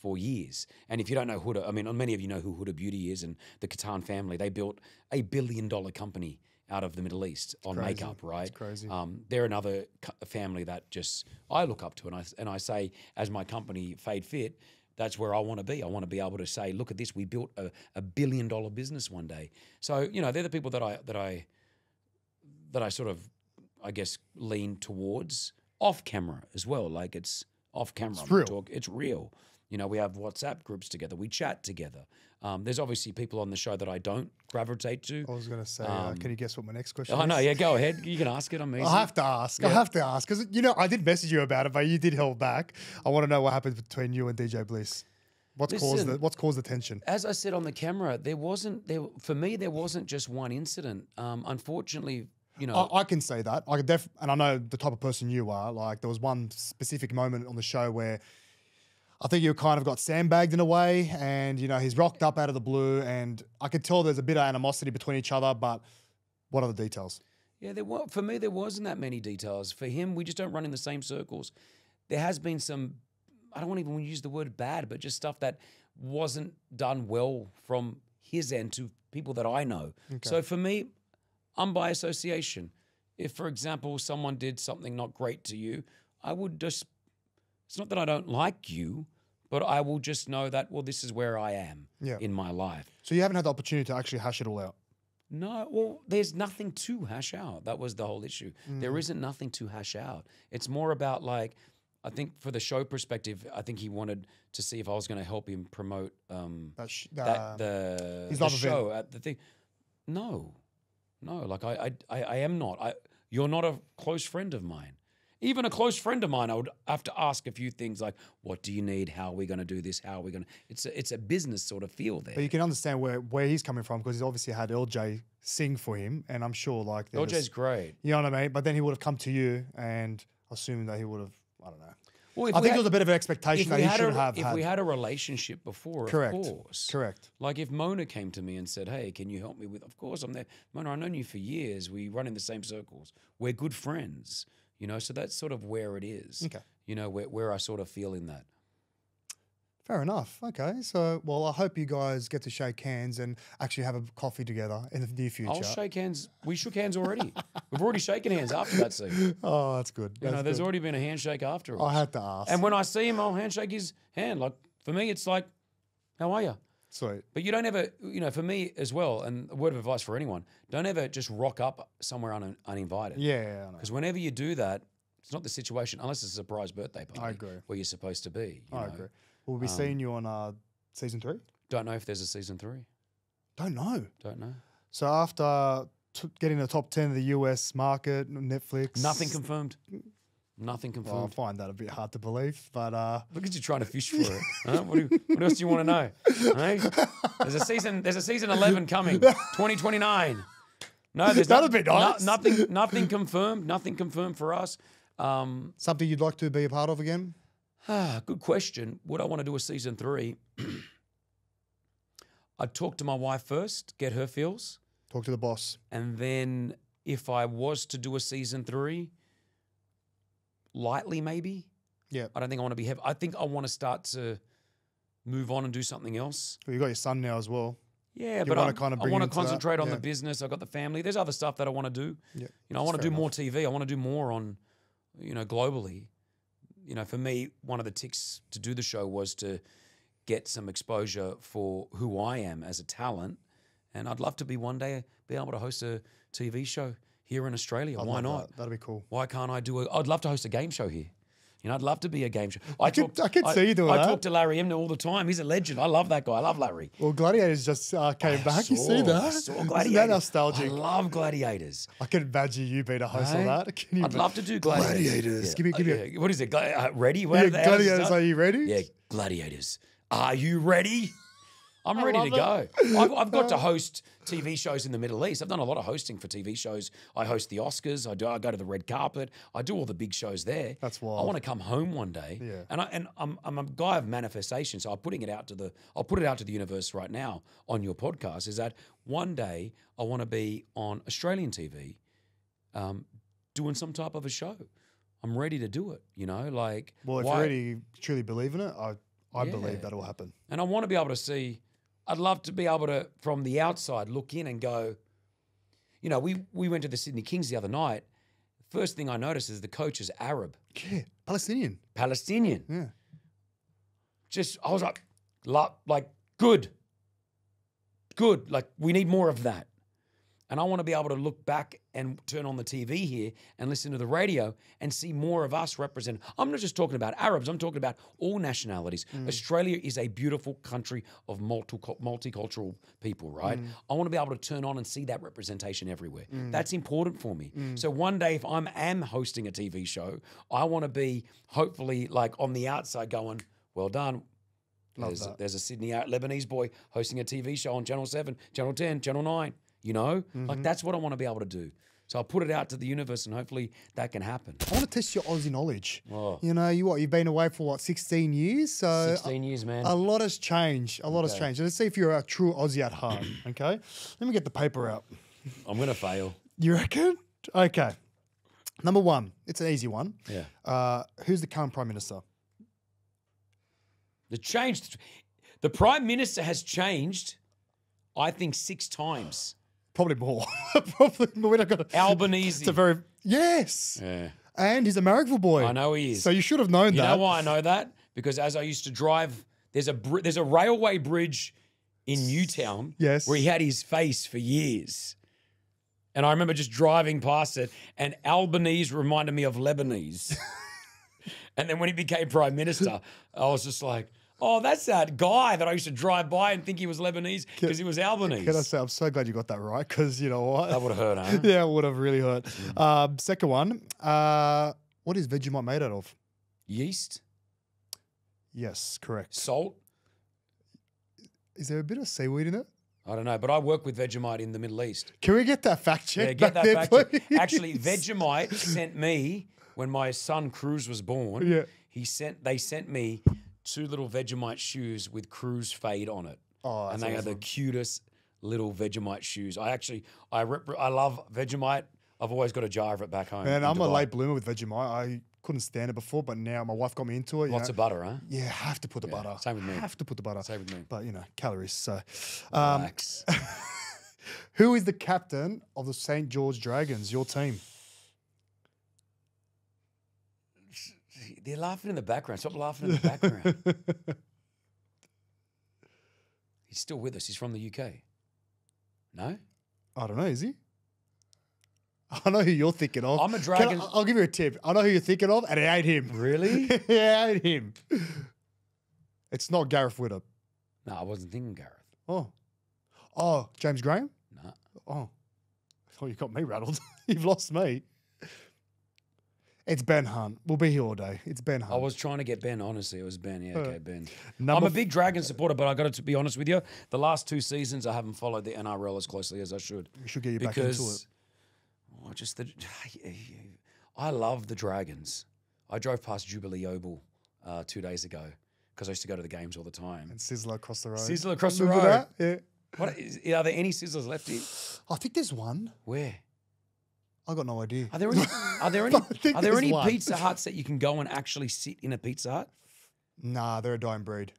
S2: for years. And if you don't know Huda, I mean, many of you know who Huda Beauty is and the Kattan family. They built a billion dollar company out of the Middle East on
S1: crazy.
S2: makeup, right?
S1: crazy.
S2: Um, they're another family that just I look up to, and I and I say as my company Fade Fit. That's where I want to be. I want to be able to say, "Look at this! We built a, a billion dollar business one day." So you know, they're the people that I that I that I sort of, I guess, lean towards off camera as well. Like it's off camera.
S1: It's real.
S2: Talk, it's real. You know, we have WhatsApp groups together. We chat together. Um, there's obviously people on the show that I don't gravitate to.
S1: I was going to say, uh, can you guess what my next question
S2: Oh
S1: is?
S2: no, yeah, go ahead. You can ask it. I'm easy.
S1: I have to ask. I have to ask because you know I did message you about it, but you did hold back. I want to know what happened between you and DJ Bliss. What's caused the What's caused the tension?
S2: as I said on the camera, there wasn't there for me. There wasn't just one incident. Um, unfortunately, you know,
S1: I, I can say that. I could def, and I know the type of person you are. Like there was one specific moment on the show where I think you kind of got sandbagged in a way, and you know he's rocked up out of the blue, and I could tell there's a bit of animosity between each other. But what are the details?
S2: yeah, there were for me. There wasn't that many details. For him, we just don't run in the same circles. There has been some. I don't want to even use the word bad, but just stuff that wasn't done well from his end to people that I know. So for me, I'm by association. If, for example, someone did something not great to you, I would just. It's not that I don't like you, but I will just know that well, this is where I am
S1: Yeah.
S2: in my life.
S1: So you haven't had the opportunity to actually hash it all out.
S2: No, well, there's nothing to hash out. That was the whole issue.
S1: Mm.
S2: There isn't nothing to hash out. It's more about like, I think for the show perspective, I think he wanted to see if I was going to help him promote um,
S1: That, sh-
S2: that
S1: uh,
S2: the, the show at the thing. No, no, like I, I, I, am not. I, you're not a close friend of mine. Even a close friend of mine, I would have to ask a few things like, "What do you need? How are we going to do this? How are we going to?" It's a, it's a business sort of feel there.
S1: But you can understand where, where he's coming from because he's obviously had LJ sing for him, and I'm sure like
S2: LJ's great.
S1: you know what I mean. But then he would have come to you, and assuming that he would have, I don't know.
S2: Well,
S1: I think
S2: had-
S1: there was a bit of an expectation that he should
S2: a,
S1: have
S2: if
S1: had.
S2: we had a relationship before,
S1: Correct.
S2: of course.
S1: Correct.
S2: Like if Mona came to me and said, "Hey, can you help me with?" Of course, I'm there. Mona, I've known you for years. We run in the same circles. We're good friends. You know, so that's sort of where it is.
S1: Okay.
S2: You know, where, where I sort of feel in that.
S1: Fair enough. Okay. So, well, I hope you guys get to shake hands and actually have a coffee together in the near future.
S2: I'll shake hands. We shook hands already. We've already shaken hands after that scene.
S1: oh, that's good.
S2: You know, there's
S1: good.
S2: already been a handshake after.
S1: I had to ask.
S2: And when I see him, I'll handshake his hand. Like for me, it's like, "How are you?"
S1: Sweet.
S2: But you don't ever, you know, for me as well, and a word of advice for anyone: don't ever just rock up somewhere un- uninvited.
S1: Yeah.
S2: Because whenever you do that, it's not the situation unless it's a surprise birthday party.
S1: I agree.
S2: Where you're supposed to be. you
S1: I
S2: know.
S1: agree. We'll
S2: Um,
S1: be seeing you on uh, season three.
S2: Don't know if there's a season three.
S1: Don't know.
S2: Don't know.
S1: So after t- getting the top ten of the US market, Netflix,
S2: Nothing confirmed. Nothing
S1: Well, I find that a bit hard to believe, but uh,
S2: Look at you trying to fish for it. Huh? What, do, what else do you want to know? Hey? There's a season. There's a season 11 coming. 2029. No, there's
S1: That'd
S2: no-
S1: be nice.
S2: no- nothing. Nothing confirmed. Nothing confirmed for us. Um,
S1: something you'd like to be a part of again.
S2: Ah, good question. Would I want to do a season three? I'd talk to my wife first, get her feels,
S1: Talk to the boss.
S2: and then if I was to do a season three, lightly maybe.
S1: Yeah.
S2: I don't think I want to be heavy. I think I want to start to move on and do something else.
S1: Well, you got your son now as well.
S2: Yeah, but
S1: wanna
S2: I,
S1: kinda
S2: I want to concentrate on the business. I've got the family. There's other stuff that I want to do.
S1: Yeah.
S2: You know, I want to do more TV. I want to do more on, you know, globally. You know, for me, one of the ticks to do the show was to get some exposure for who I am as a talent, and I'd love to be one day be able to host a TV show here in Australia.
S1: I'd
S2: Why not?
S1: That. That'd be cool.
S2: Why can't I do a? I'd love to host a game show here. You know, I'd love to be a game show. I,
S1: could- I could see you doing
S2: I
S1: that.
S2: talk to Larry Emdur all the time. He's a legend. I love that guy. I love Larry.
S1: Well, Gladiators just uh, came
S2: I
S1: back. you see that?
S2: I saw
S1: Isn't that nostalgic?
S2: I love Gladiators.
S1: I can imagine you being a host
S2: Hey?
S1: of that. Can you
S2: I'd
S1: ima-
S2: love to do Gladiators.
S1: Gladiators.
S2: Yeah.
S1: Give me, give me.
S2: Uh, yeah. What is it? Gla- uh, ready? Where
S1: yeah,
S2: the- how does it
S1: gladiators, are you ready?
S2: Yeah, Gladiators. Are you ready? I'm ready to go. I've, I've got to host TV shows in the Middle East. I've done a lot of hosting for TV shows. I host the Oscars. I do. I go to the red carpet. I do all the big shows there.
S1: That's
S2: why
S1: I
S2: want to come home one day.
S1: Yeah.
S2: And I and I'm, I'm a guy of manifestation, so I'm putting it out to the. I'll put it out to the universe right now on your podcast. Is that one day I want to be on Australian TV, um, doing some type of a show. I'm ready to do it. You know, like
S1: Well, if
S2: why-
S1: you really truly believe in it, I I
S2: Yeah.
S1: believe that will happen.
S2: and I want to be able to see. I'd love to be able to, from the outside, look in and go. You know, we we went to the Sydney Kings the other night. First thing I noticed is the coach is Arab,
S1: Yeah, Palestinian.
S2: Palestinian.
S1: Yeah.
S2: Just I was like, like good, good. Like we need more of that. And I want to be able to look back and turn on the TV here and listen to the radio and see more of us represent. I'm not just talking about Arabs, I'm talking about all nationalities. Mm. Australia is a beautiful country of multi- multicultural people, right? Mm. I want to be able to turn on and see that representation everywhere. Mm. That's important for me. So one day, if I'm am hosting a TV show, I want to be hopefully like on the outside going, well done. There's, there's a Sydney out Lebanese boy hosting a TV show on Channel 7, Channel 10, Channel 9. You know,
S1: Mm-hmm.
S2: like that's what I want to be able to do. So I'll put it out to the universe and hopefully that can happen.
S1: I want to test your Aussie knowledge.
S2: Oh.
S1: You know, you what? You've been away for what, 16 years? So
S2: 16 years, man.
S1: a lot has changed. A lot has
S2: Okay.
S1: changed. Let's see if you're a true Aussie at heart. Okay. Let me get the paper out.
S2: I'm going to fail.
S1: You reckon? Okay. Number one, it's an easy one.
S2: Yeah.
S1: Uh, who's the current prime minister?
S2: The changed. The prime minister has changed, I think, six times.
S1: Probably more. Probably more. We're not gonna.
S2: Albanese.
S1: It's a very yes.
S2: yeah.
S1: And he's a Marrickville boy.
S2: I know he is.
S1: So you should have known
S2: You
S1: that.
S2: know why I know that? Because as I used to drive, there's a br- there's a railway bridge in Newtown
S1: Yes.
S2: where he had his face for years. And I remember just driving past it, and Albanese reminded me of Lebanese. and then when he became prime minister, I was just like, oh, that's that guy that I used to drive by and think he was Lebanese because he was Albanese.
S1: Can I say I'm so glad you got that right? Because you know what?
S2: that would have hurt, huh?
S1: yeah, it would have really hurt. Um, second one. Uh, what is Vegemite made out of?
S2: Yeast,
S1: Yes, correct.
S2: salt.
S1: Is there a bit of seaweed in it?
S2: I don't know, but I work with Vegemite in the Middle East.
S1: Can we get that fact check?
S2: Yeah, get
S1: back
S2: that
S1: there,
S2: back. to-
S1: please?
S2: Actually, Vegemite sent me when my son Cruz was born.
S1: Yeah.
S2: He sent they sent me two little Vegemite shoes with Cruz fade on it,
S1: Oh,
S2: and they are the cutest little Vegemite shoes. I actually I rep, I love Vegemite. I've always got a jar of it back home.
S1: Man, I'm a late bloomer with Vegemite. I couldn't stand it before, but now my wife got me into it.
S2: Lots
S1: know.
S2: of butter, huh?
S1: Yeah, have to put the
S2: Yeah,
S1: butter.
S2: same with me.
S1: Have to put the butter.
S2: Same with me.
S1: But you know, calories. So, um,
S2: Relax.
S1: who is the captain of the St. George Dragons? Your team.
S2: They're laughing in the background. Stop laughing in the background. He's still with us. He's from the UK. No?
S1: I don't know. Is he? I know who you're thinking of.
S2: I'm a
S1: Can I, I'll give you a tip. I know who you're thinking of, and it ain't him.
S2: Really?
S1: yeah, it ain't him. It's not Gareth Widdop.
S2: no, I wasn't thinking Gareth.
S1: Oh, oh, James Graham.
S2: No.
S1: Oh, oh, you got me rattled. You've lost me. It's Ben Hunt. We'll be here all day. It's Ben Hunt.
S2: I was trying to get Ben, honestly. It was Ben. Yeah, okay, Ben. I'm a big Dragon supporter, but I got to be honest with you. The last two seasons, I haven't followed the NRL as closely as I should.
S1: We should get you back into it.
S2: Oh, just the, I love the Dragons. I drove past Jubilee Oval uh, two days ago because I used to go to the games all the time.
S1: And Sizzler across the road.
S2: Sizzler across the road.
S1: that? Yeah.
S2: What is, are there any sizzlers left here?
S1: I think there's one.
S2: Where
S1: I got no idea.
S2: are there any? Are there any? Are there any
S1: one.
S2: Pizza Huts that you can go and actually sit in a Pizza Hut?
S1: Nah, they're a dying breed.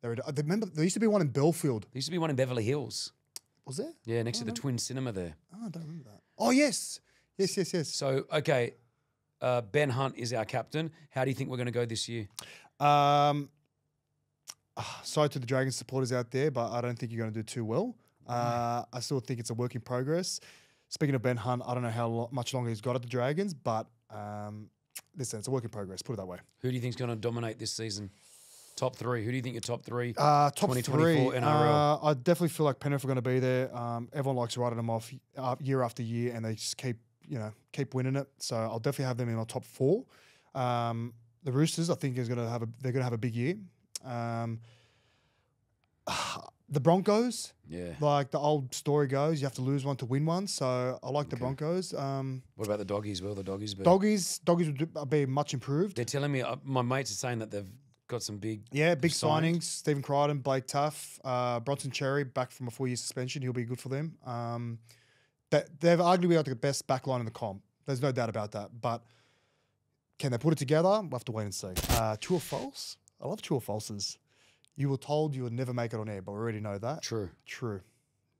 S1: They're a, remember there used to be one in Belfield.
S2: There used to be one in Beverly Hills.
S1: Was there?
S2: Yeah, next to the Twin Cinema there.
S1: Oh, I don't remember that. Oh yes, yes, yes, yes.
S2: So, okay, uh, Ben Hunt is our captain. How do you think we're going to go this year?
S1: Um, ah, sorry to the Dragons supporters out there, but I don't think you're going to do too well. Uh, I still think it's a work in progress. Speaking of Ben Hunt, I don't know how lo- much longer he's got at the Dragons, but um, listen, it's a work in progress. Put it that way.
S2: Who do you think's going to dominate this season? Top three. Who do you think your top three?
S1: Uh, top
S2: 2024
S1: three.
S2: NRL.
S1: Uh, I definitely feel like Penrith are going to be there. Um, everyone likes writing them off uh, year after year, and they just keep, you know, keep winning it. So I'll definitely have them in my top four. Um, the Roosters, I think, is going to have a. They're going to have a big year. Um, the Broncos,
S2: yeah.
S1: like the old story goes, you have to lose one to win one. So I like the
S2: Okay.
S1: Broncos. Um,
S2: What about the doggies? Will the doggies be?
S1: doggies, doggies would be much improved.
S2: They're telling me uh, my mates are saying that they've got some big.
S1: Yeah, big
S2: signed.
S1: signings. Stephen Crichton, Blake Taaffe, uh, Bronson Xerri back from a four year suspension. He'll be good for them. Um, that they've arguably got the best back line in the comp. There's no doubt about that. But can they put it together? We'll have to wait and see. Uh, true or false? I love true or falses. You were told you would never make it on air, but we already know that.
S2: True.
S1: True.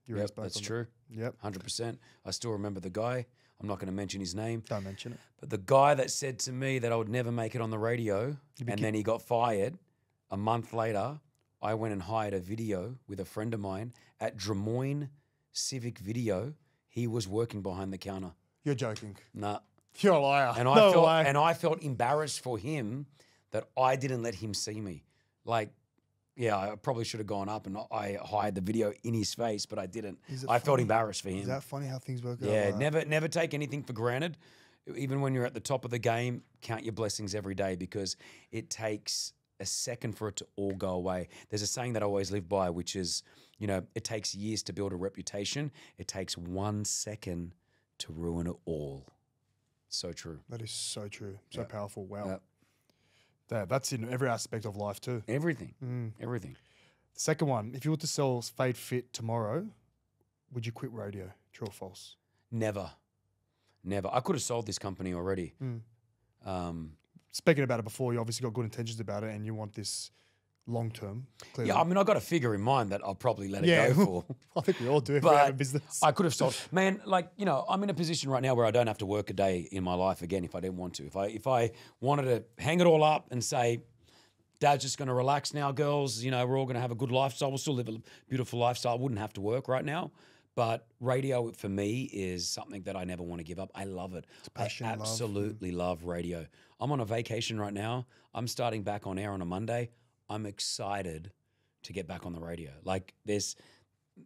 S1: You're
S2: Yep, that's
S1: on that.
S2: true.
S1: Yep.
S2: 100%. I still remember the guy. I'm not going to mention his name,
S1: Don't mention it.
S2: but the guy that said to me that I would never make it on the radio and then he got fired. A month later, I went and hired a video with a friend of mine at Drummoyne Civic Video. He was working behind the counter.
S1: You're joking.
S2: Nah.
S1: You're a liar.
S2: And I
S1: no
S2: felt
S1: way.
S2: and I felt embarrassed for him that I didn't let him see me. Like, yeah, I probably should have gone up and I hired the video in his face, but I didn't. I felt embarrassed for him.
S1: Is that funny how things work out?
S2: Yeah,
S1: like that?
S2: never never take anything for granted. Even when you're at the top of the game, count your blessings every day because it takes a second for it to all go away. There's a saying that I always live by, which is, you know, it takes years to build a reputation. It takes one second to ruin it all. So true.
S1: That is so true. So
S2: Yeah.
S1: powerful. Wow.
S2: Yeah.
S1: That's in every aspect of life too.
S2: Everything.
S1: Mm.
S2: Everything.
S1: Second one, if you were to sell Fade Fit tomorrow, would you quit radio? True or false?
S2: Never. Never. I could have sold this company already.
S1: Mm.
S2: Um,
S1: Speaking about it before, you obviously got good intentions about it and you want this long term. Clearly.
S2: yeah, I mean, I've got a figure in mind that I'll probably let it
S1: Yeah.
S2: go for.
S1: I think we all do if we have a business.
S2: I could have sold. Man, like you know, I'm in a position right now where I don't have to work a day in my life again if I didn't want to. If I if I wanted to hang it all up and say, Dad's just going to relax now, girls. You know, we're all going to have a good lifestyle. We'll still live a beautiful lifestyle. I wouldn't have to work right now. But radio for me is something that I never want to give up. I love it.
S1: passion,
S2: I
S1: love.
S2: absolutely love radio. I'm on a vacation right now. I'm starting back on air on a Monday. I'm excited to get back on the radio. Like there's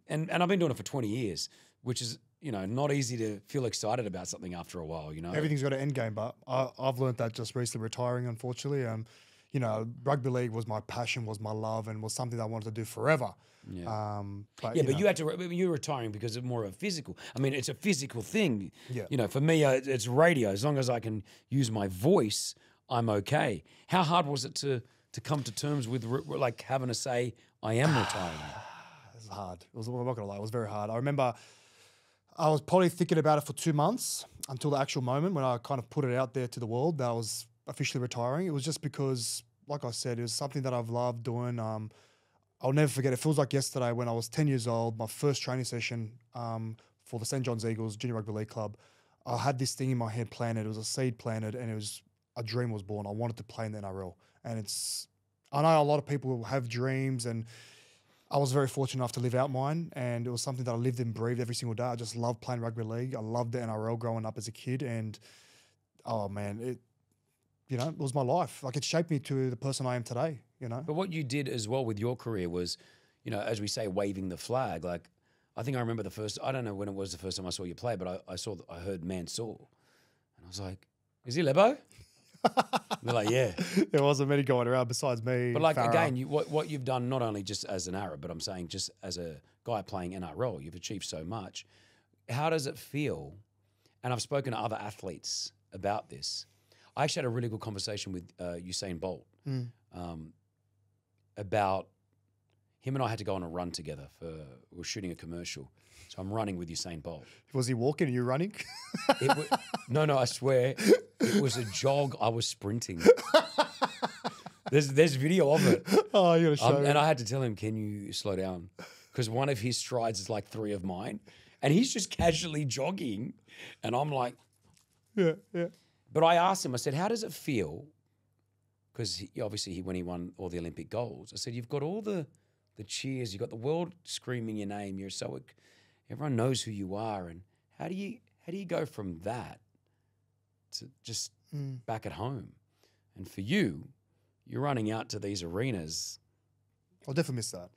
S2: and and I've been doing it for 20 years, which is you know not easy to feel excited about something after a while. You know,
S1: Everything's got an end game, but I, I've learned that just recently retiring, unfortunately. Um, you know, rugby league was my passion, was my love, and was something that I wanted to do forever.
S2: yeah.
S1: Um, but
S2: yeah,
S1: you
S2: but
S1: know,
S2: you had to. re- You're retiring because it's more of a physical. I mean, it's a physical thing.
S1: Yeah.
S2: You know, for me, uh, it's radio. As long as I can use my voice, I'm okay. How hard was it to to come to terms with like having to say I am retiring?
S1: it was hard. It was, I'm not gonna lie, it was very hard. I remember I was probably thinking about it for two months until the actual moment when I kind of put it out there to the world that I was officially retiring. It was just because, like I said, it was something that I've loved doing. Um, I'll never forget. It feels like yesterday when I was 10 years old, my first training session um, for the St. John's Eagles Junior Rugby League Club. I had this thing in my head planted. It was a seed planted, and it was a dream was born. I wanted to play in the NRL, and it's. I know a lot of people have dreams, and I was very fortunate enough to live out mine, and it was something that I lived and breathed every single day. I just loved playing rugby league. I loved the NRL growing up as a kid, and oh man, it. You know, it was my life. Like it shaped me to the person I am today. You know.
S2: But what you did as well with your career was, you know, as we say, waving the flag. Like, I think I remember the first. I don't know when it was the first time I saw you play, but I, I saw, I heard Mansour, and I was like, "Is he Lebo?" They're like, "Yeah."
S1: there wasn't many going around besides me.
S2: But like
S1: Farah.
S2: again, you, what what you've done not only just as an Arab, but I'm saying just as a guy playing NRL, you've achieved so much. How does it feel? And I've spoken to other athletes about this. I actually had a really good conversation with uh, Usain Bolt
S1: Mm.
S2: um, about him and I had to go on a run together for we were shooting a commercial. So I'm running with Usain Bolt.
S1: was he walking and you running?
S2: It wa- no, no, I swear, it was a jog. I was sprinting. There's there's video of it.
S1: oh, you gotta show
S2: Um,
S1: me.
S2: and I had to tell him, "Can you slow down?" Because one of his strides is like three of mine, and he's just casually jogging, and I'm like,
S1: yeah, yeah.
S2: but I asked him. I said, "How does it feel?" Because he, obviously, he, when he won all the Olympic golds, I said, "You've got all the the cheers. You've got the world screaming your name. You're so everyone knows who you are. And how do you how do you go from that to just
S1: Mm.
S2: back at home? And for you, you're running out to these arenas."
S1: I'll definitely miss that.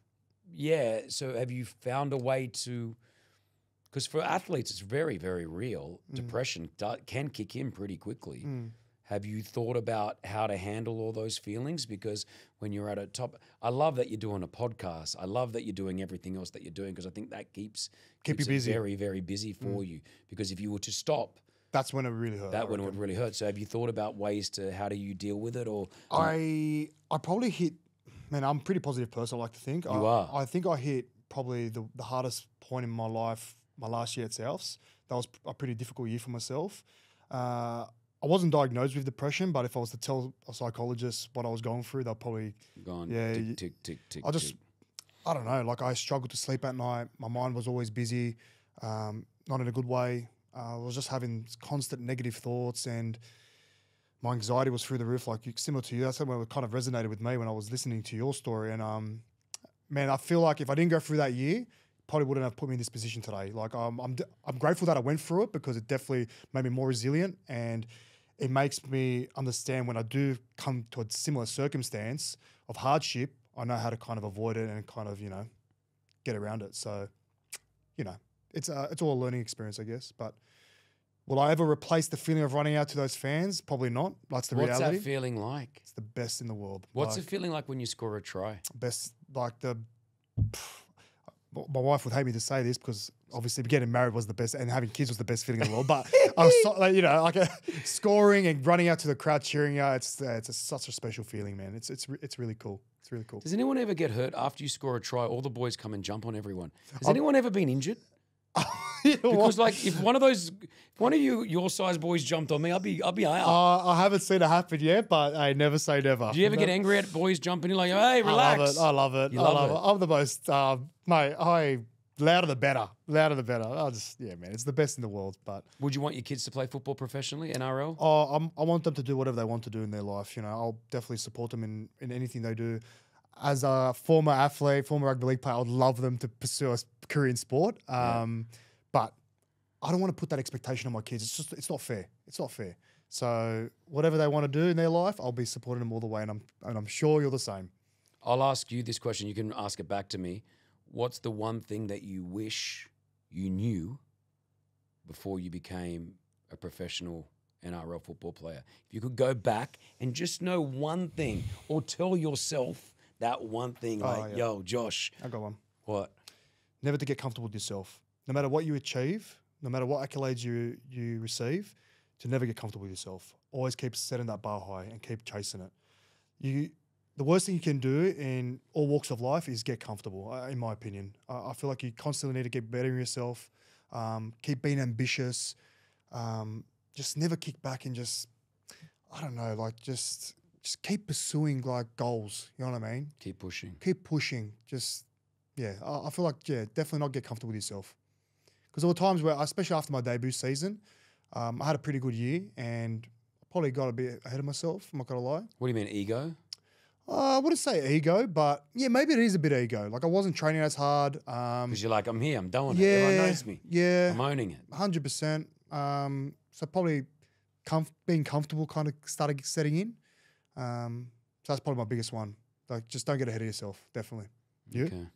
S2: yeah so have you found a way to because for athletes it's very very real depression do, can kick in pretty quickly
S1: Mm.
S2: Have you thought about how to handle all those feelings because when you're at a top i love that you're doing a podcast i love that you're doing everything else that you're doing because i think that keeps
S1: Keep you
S2: keeps it
S1: busy.
S2: very very busy for you because if you were to stop
S1: That's when it really hurt.
S2: that
S1: I
S2: one would really hurt so have you thought about ways to how do you deal with it or
S1: I I probably hit. Man, I'm a pretty positive person. I like to think.
S2: You
S1: I,
S2: are.
S1: I think I hit probably the, the hardest point in my life. My last year at Souths. That was a pretty difficult year for myself. Uh, I wasn't diagnosed with depression, but if I was to tell a psychologist what I was going through, they'll probably,
S2: Gone.
S1: Yeah,
S2: Tick, tick, tick, tick,
S1: I'll just-
S2: tick.
S1: I don't know, like I struggled to sleep at night. My mind was always busy, um, not in a good way. Uh, I was just having constant negative thoughts and my anxiety was through the roof, like similar to you. That's what kind of resonated with me when I was listening to your story. And um, man, I feel like if I didn't go through that year, probably wouldn't have put me in this position today. Like um, I'm, I'm grateful that I went through it because it definitely made me more resilient and it makes me understand when I do come to a similar circumstance of hardship, I know how to kind of avoid it and kind of you know get around it. So, you know, it's a, it's all a learning experience, I guess. But will I ever replace the feeling of running out to those fans? Probably not. That's the
S2: What's
S1: reality.
S2: that feeling like?
S1: it's the best in the world.
S2: What's
S1: like,
S2: it feeling like when you score a try?
S1: best like the my wife would hate me to say this because obviously getting married was the best and having kids was the best feeling in the world but I was so, like, you know like scoring and running out to the crowd cheering you it's uh, it's a, such a special feeling man it's it's it's really cool it's really cool
S2: Does anyone ever get hurt after you score a try? All the boys come and jump on everyone. Has
S1: I've-
S2: anyone ever been injured?
S1: You?
S2: Because like if one of those, if one of you your size boys jumped on me, I'd be I'd be out.
S1: uh, I haven't seen it happen yet but I never say never
S2: Do you ever get angry at boys jumping in like, hey, relax?
S1: I love it I love it
S2: You
S1: I
S2: love
S1: love
S2: it?
S1: it. I'm the most uh, mate I louder the better louder the better I just yeah man it's the best in the world but
S2: Would you want your kids to play football professionally, NRL?
S1: Oh, I'm, I want them to do whatever they want to do in their life. You know, I'll definitely support them in, in anything they do. As a former athlete, former rugby league player, I would love them to pursue a career in sport. Um, But I don't want to put that expectation on my kids. It's just, it's not fair. It's not fair. So whatever they want to do in their life, I'll be supporting them all the way, and I'm and I'm sure you're the same.
S2: I'll ask you this question. You can ask it back to me. What's the one thing that you wish you knew before you became a professional NRL football player? If you could go back and just know one thing or tell yourself that one thing,
S1: Oh,
S2: like,
S1: yeah.
S2: yo, Josh,
S1: I got one.
S2: what?
S1: never to get comfortable with yourself. No matter what you achieve, no matter what accolades you you receive, to never get comfortable with yourself. Always keep setting that bar high and keep chasing it. You, the worst thing you can do in all walks of life is get comfortable. uh, In my opinion, I, I feel like you constantly need to get better in yourself. Um, keep being ambitious. Um, just never kick back and just, I don't know, like just just keep pursuing like goals. You know what I mean?
S2: Keep pushing.
S1: keep pushing. Just yeah, I, I feel like yeah, definitely not get comfortable with yourself. Because there were times where, especially after my debut season, um, I had a pretty good year and I probably got a bit ahead of myself. I'm not gonna lie.
S2: What do you mean, ego?
S1: Uh, I wouldn't say ego, but yeah, maybe it is a bit ego. Like I wasn't training as hard. Um,
S2: Because you're like, I'm here, I'm doing it. Everyone knows me.
S1: yeah,
S2: I'm owning it.
S1: hundred percent. Um, so probably comf- being comfortable kind of started setting in. Um, so that's probably my biggest one. Like just don't get ahead of yourself. Definitely. You?
S2: Okay.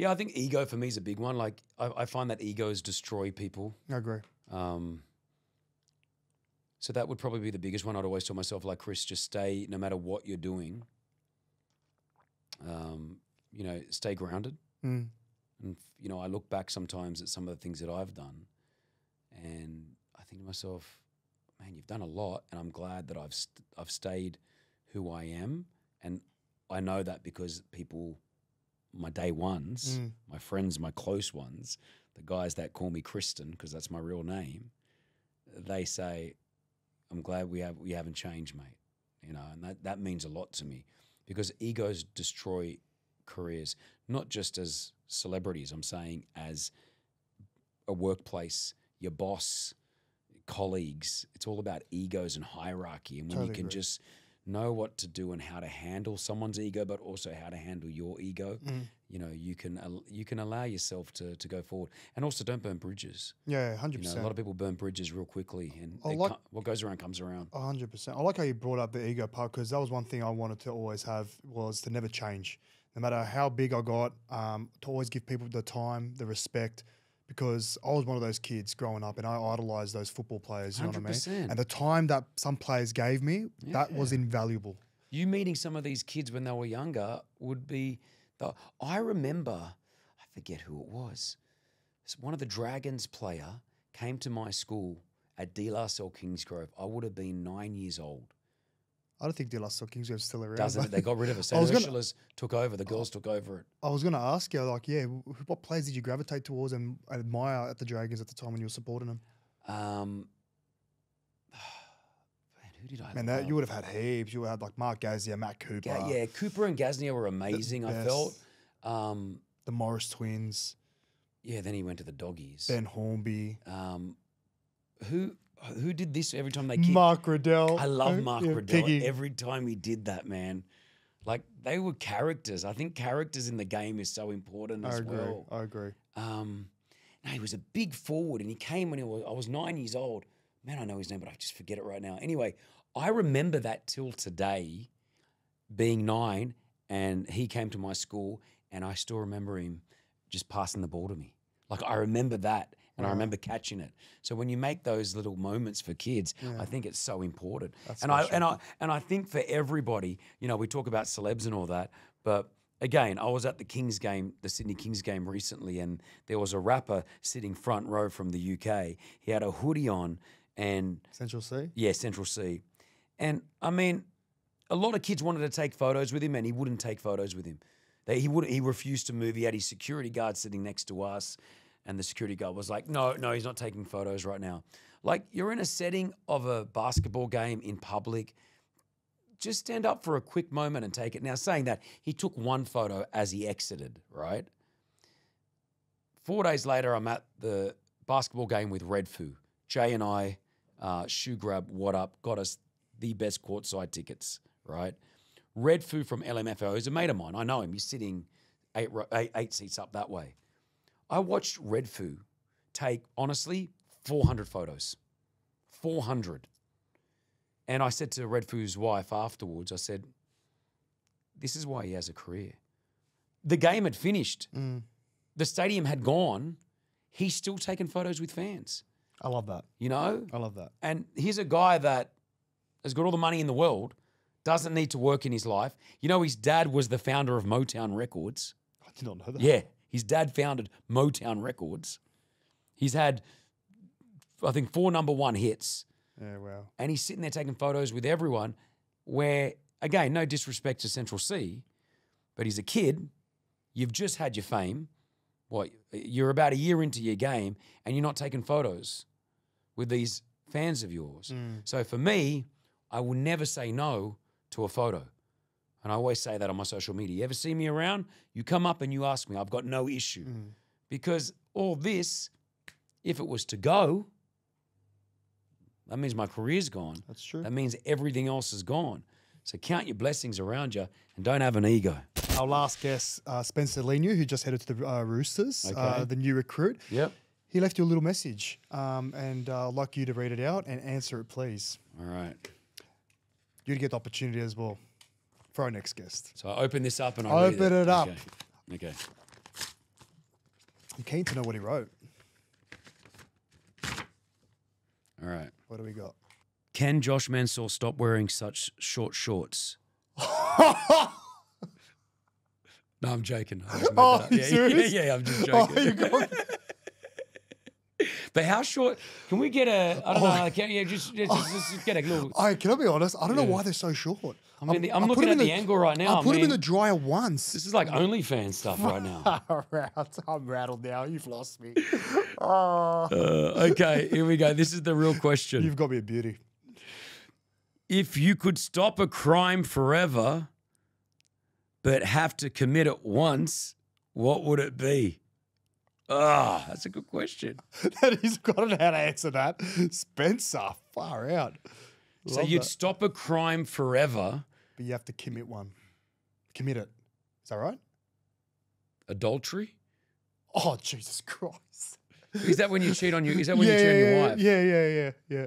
S2: Yeah, I think ego for me is a big one. Like, I, I find that egos destroy people.
S1: I agree.
S2: Um, so that would probably be the biggest one. I'd always tell myself, like Kris, just stay no matter what you're doing. Um, you know, stay grounded.
S1: Mm.
S2: And you know, I look back sometimes at some of the things that I've done, and I think to myself, man, you've done a lot, and I'm glad that I've st- I've stayed who I am, and I know that because people, my day ones,
S1: Mm.
S2: my friends, my close ones, the guys that call me Kristen because that's my real name, they say, "I'm glad we have we haven't changed, mate." You know, and that that means a lot to me because egos destroy careers, not just as celebrities. I'm saying as a workplace, your boss, colleagues. It's all about egos and hierarchy, and when you can
S1: agree.
S2: just know what to do and how to handle someone's ego, but also how to handle your ego.
S1: Mm.
S2: You know, you can you can allow yourself to to go forward, and also don't burn bridges.
S1: Yeah, hundred
S2: You know, a lot of people burn bridges real quickly, and
S1: like-
S2: what goes around comes around.
S1: A hundred percent. I like how you brought up the ego part because that was one thing I wanted to always have was to never change, no matter how big I got. Um, to always give people the time, the respect, because I was one of those kids growing up and I idolized those football players. You know what I mean? And the time that some players gave me, that was invaluable.
S2: you meeting some of these kids when they were younger would be the I remember I forget who it was. One of the Dragons player came to my school at De La Salle Kingsgrove. I would have been nine years old.
S1: I don't think De La Salle Kings are still around.
S2: Doesn't
S1: but
S2: They got rid of.
S1: I
S2: So
S1: was gonna-
S2: Ursula's took over. The girls took over it.
S1: I was going to ask you, like, yeah, wh- what players did you gravitate towards and admire at the Dragons at the time when you were supporting them?
S2: Um, Who did I?
S1: Man, that
S2: love?
S1: you would have had heaps. You would have had like Mark Gasnier, Matt Cooper,
S2: Ga- yeah, Cooper and Gasnier were amazing. I felt. Um,
S1: the Morris twins,
S2: yeah, then he went to the doggies.
S1: Ben Hornby,
S2: Um, who who did this every time they kicked?
S1: Mark Riddell.
S2: I love Mark
S1: yeah,
S2: Riddell.
S1: Piggy.
S2: Every time he did that, man, like they were characters. I think characters in the game is so important
S1: I
S2: as
S1: agree.
S2: well.
S1: I agree.
S2: Um, no, he was a big forward, and he came when he was, I was nine years old. Man, I know his name, but I just forget it right now. Anyway, I remember that till today, being nine, and he came to my school, and I still remember him just passing the ball to me. Like I remember that, and I remember catching it. So when you make those little moments for kids,
S1: Yeah.
S2: I think it's so important.
S1: That's
S2: and I and I and I think for everybody, you know, we talk about celebs and all that, but again, I was at the Kings game, the Sydney Kings game recently, and there was a rapper sitting front row from the UK. He had a hoodie on, and
S1: Central Cee.
S2: yeah, Central Cee. And I mean, a lot of kids wanted to take photos with him, and he wouldn't take photos with him. They, he would he refused to move. He had his security guard sitting next to us, and the security guard was like, "No, no, he's not taking photos right now." Like you're in a setting of a basketball game in public. Just stand up for a quick moment and take it. Now, saying that, he took one photo as he exited, right? Four days later, I'm at the basketball game with Red Foo. Jay and I, uh, shoe grab, what up, got us the best courtside tickets, right? Red Foo from LMFAO is a mate of mine. I know him. He's sitting eight, eight, eight seats up that way. I watched Red Foo take, honestly, 400 photos. 400. And I said to Red Foo's wife afterwards, I said, this is why he has a career. The game had finished.
S1: Mm,
S2: The stadium had gone. He's still taking photos with fans,
S1: I love that.
S2: you know?
S1: I love that.
S2: And here's a guy that has got all the money in the world, doesn't need to work in his life. You know, his dad was the founder of Motown Records.
S1: I did not know that.
S2: Yeah, his dad founded Motown Records. He's had, I think, four number one hits,
S1: Yeah. Wow.
S2: and he's sitting there taking photos with everyone. Where, again, no disrespect to Central Cee, but he's a kid. You've just had your fame. What, you're about a year into your game, and you're not taking photos with these fans of yours.
S1: Mm.
S2: So for me, I will never say no to a photo. And I always say that on my social media. You ever see me around? You come up and you ask me. I've got no issue.
S1: Mm.
S2: Because all this, if it was to go, that means my career's gone.
S1: That's true.
S2: That means everything else is gone. So count your blessings around you and don't have an ego.
S1: Our last guest, uh, Spencer Leniu, who just headed to the uh, Roosters, uh, the new recruit.
S2: Yep.
S1: He left you a little message, um, and uh, I'd like you to read it out and answer it, please.
S2: All right.
S1: You'd get the opportunity as well for our next guest.
S2: So I open this up and I
S1: Open it up.
S2: Okay. okay.
S1: I'm keen to know what he wrote.
S2: All right.
S1: What do we got?
S2: Can Josh Mansour stop wearing such short shorts? No, I'm joking.
S1: Oh,
S2: that up.
S1: you
S2: yeah, yeah, yeah, I'm just
S1: Oh,
S2: joking.
S1: you got
S2: but how short? Can we get a? I don't
S1: Oh.
S2: know. Can, yeah, just, just, just, just get a little.
S1: I can I be honest? I don't know
S2: Yeah.
S1: why they're so short.
S2: I mean, the- I'm
S1: I put
S2: looking
S1: them
S2: at
S1: in
S2: the angle right now.
S1: I
S2: I
S1: put him in the dryer once.
S2: This is like OnlyFans stuff right now.
S1: I'm rattled now. You've lost me. Oh,
S2: Uh, okay, here we go. This is the real question.
S1: you've got me a beauty.
S2: if you could stop a crime forever, but have to commit it once, what would it be? Ah, that's a good question.
S1: that he's got to know how to answer that. Spencer, far out.
S2: so you'd
S1: that.
S2: stop a crime forever,
S1: but you have to commit one. Commit it. Is that right?
S2: adultery?
S1: Oh Jesus Christ!
S2: Is that when you cheat on your? Is that when
S1: yeah,
S2: you cheat on your wife?
S1: yeah, yeah, yeah, yeah.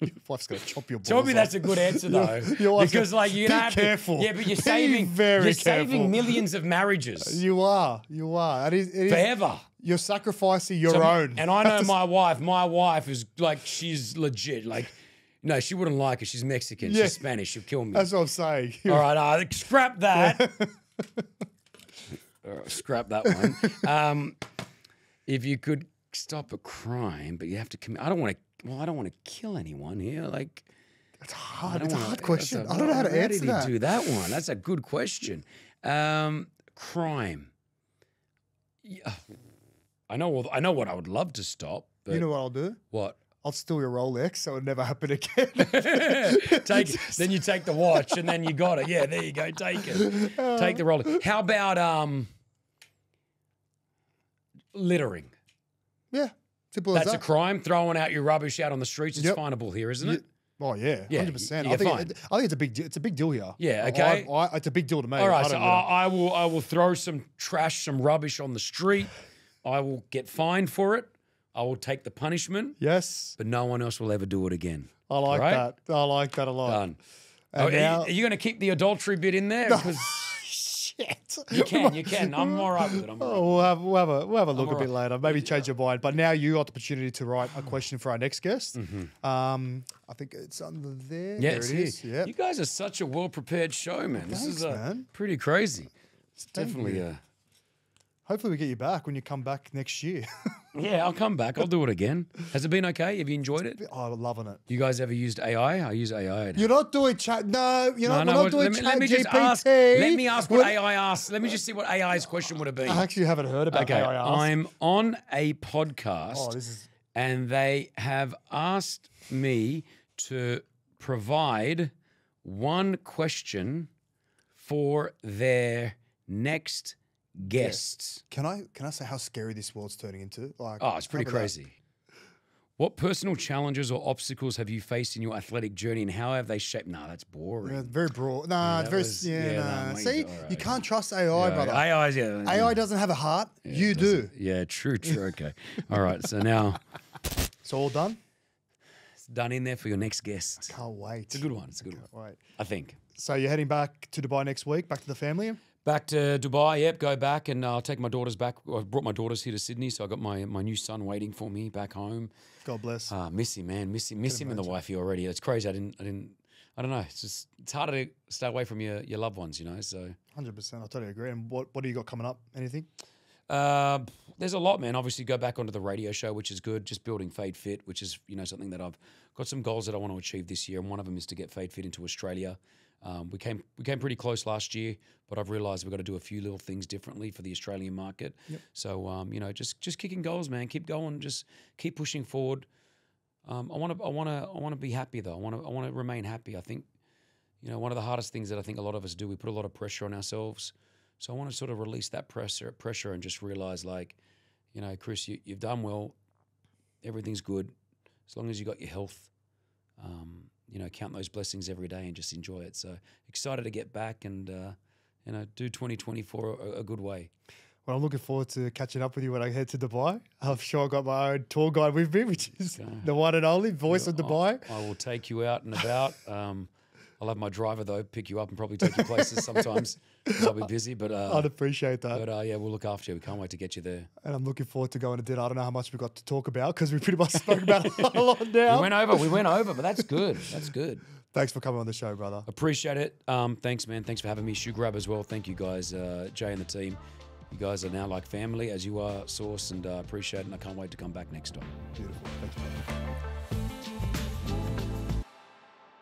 S1: Your wife's gonna chop your balls.
S2: Tell me
S1: off.
S2: that's a good answer though,
S1: Your- your wife's
S2: because like you
S1: be
S2: have to-
S1: careful.
S2: yeah, but you're
S1: Be
S2: saving,
S1: very
S2: you're
S1: careful.
S2: saving millions of marriages
S1: You are. You are. It is, it is
S2: forever.
S1: You're sacrificing your
S2: So-
S1: own.
S2: And I know my wife. My wife is like she's legit. Like, no, she wouldn't like it. She's Mexican.
S1: Yeah.
S2: She's Spanish. She'll kill me.
S1: That's what I'm saying.
S2: All right, uh, scrap that. Right, scrap that one. Um, if you could stop a crime, but you have to commit. I don't want to. Well, I don't want to kill anyone here. Like, that's
S1: hard. It's a hard question. I don't know how to answer that.
S2: Do that one. That's a good question. Um, crime. Yeah, I know. all- I know what I would love to stop. But
S1: You know what I'll do?
S2: what?
S1: I'll steal your Rolex, so it'll never happen again.
S2: take then you take the watch and then you got it. Yeah, there you go. Take it. Take the Rolex. How about um littering?
S1: yeah, simple as
S2: That's a crime. Throwing out your rubbish out on the streets. It's
S1: Yep.
S2: finable here, isn't it?
S1: Oh yeah,
S2: Yeah,
S1: hundred percent. I think
S2: fined.
S1: it, I think it's a big. de- It's a big deal here.
S2: Yeah, okay.
S1: I, I, it's a big deal to me.
S2: All right,
S1: I
S2: so
S1: don't
S2: I. I will I will throw some trash, some rubbish on the street. I will get fined for it. I will take the punishment,
S1: yes,
S2: but no one else will ever do it again.
S1: I like
S2: Right?
S1: that. I like that a lot.
S2: Done.
S1: And
S2: Oh, are you-
S1: now-
S2: are you, going to keep the adultery bit in there? Because
S1: Shit.
S2: you can, you can. I'm all right with it. I'm all right.
S1: Oh, we'll have we'll have a we'll have a look a bit later. Maybe change your mind. But now you got the opportunity to write a question for our next guest. Um, I think it's under there.
S2: Yeah,
S1: there
S2: it's
S1: it
S2: here.
S1: is. Yeah.
S2: You guys are such a well prepared show, man. This is
S1: Thanks, man.
S2: pretty crazy. It's
S1: Thank
S2: definitely
S1: you.
S2: uh
S1: Hopefully we get you back when you come back next year.
S2: Yeah, I'll come back. I'll do it again. Has it been okay? Have you enjoyed it?
S1: oh, I'm loving it.
S2: You guys ever used AI? I use AI.
S1: You're not doing chat. No, you're
S2: No,
S1: not,
S2: no,
S1: we're not doing
S2: let me,
S1: chat
S2: let me just
S1: GPT.
S2: ask. Let me ask what
S1: What-
S2: AI asked. Let me just see what AI's question would have been.
S1: I actually haven't heard about
S2: Okay,
S1: AI. ask.
S2: I'm on a podcast.
S1: Oh, this is
S2: and they have asked me to provide one question for their next guests.
S1: Can I can I say how scary this world's turning into? Like,
S2: Oh, it's pretty
S1: about that?
S2: crazy. What personal challenges or obstacles have you faced in your athletic journey and how have they shaped? Nah, that's boring.
S1: Yeah, very broad. Nah, mm,
S2: it's
S1: very
S2: was-
S1: yeah.
S2: yeah,
S1: nah.
S2: no,
S1: See,
S2: all
S1: you can't trust AI,
S2: Yeah,
S1: brother.
S2: AI's, yeah.
S1: AI doesn't have a heart. you do.
S2: Yeah, true, true. Okay. All right. So now
S1: It's all done.
S2: it's done in there for your next guest.
S1: Can't wait.
S2: It's a good one. It's a good one.
S1: Right.
S2: I think.
S1: So you're heading back to Dubai next week, back to the family.
S2: Back to Dubai, yep. Go back and uh, I'll take my daughters back. I brought my daughters here to Sydney, so I got my my new son waiting for me back home.
S1: God bless.
S2: Uh, miss him, man. Miss him. Miss him and the wifey already. It's crazy. I didn't. I didn't. I don't know. It's just it's harder to stay away from your your loved ones, you know. So
S1: Hundred percent. I totally agree. And what what do you got coming up? Anything?
S2: uh, there's a lot, man. Obviously, go back onto the radio show, which is good. Just building Fade Fit, which is you know something that I've got some goals that I want to achieve this year, and one of them is to get Fade Fit into Australia. Um, we came we came pretty close last year, but I've realised we've got to do a few little things differently for the Australian market. So um, you know, just just kicking goals, man. Keep going. Just keep pushing forward. Um, I want to I want to I want to be happy though. I want to I want to remain happy. I think you know one of the hardest things that I think a lot of us do. We put a lot of pressure on ourselves. So I want to sort of release that pressure pressure and just realize like, you know, Kris, you, you've done well. Everything's good as long as you got your health. Um, you know, count those blessings every day and just enjoy it. So excited to get back and uh, you know do 2024 a, a good way.
S1: Well, I'm looking forward to catching up with you when I head to Dubai. I'm sure I got my own tour guide with me, which is the one and only voice of Dubai.
S2: I will take you out and about. Um, I'll have my driver though pick you up and probably take you places sometimes. I'll be busy, but uh,
S1: I'd appreciate that.
S2: but uh, yeah, we'll look after you. We can't wait to get you there.
S1: and I'm looking forward to going to dinner. I don't know how much we've got to talk about because we pretty much spoke about a lot now.
S2: We went over. We went over, but that's good. That's good.
S1: Thanks for coming on the show, brother.
S2: Appreciate it. Um, thanks, man. Thanks for having me. Shoe grab as well. Thank you guys, uh, Jay and the team. You guys are now like family, as you are, Sauce, and uh, appreciate it. And I can't wait to come back next time.
S1: Beautiful. Thanks, brother.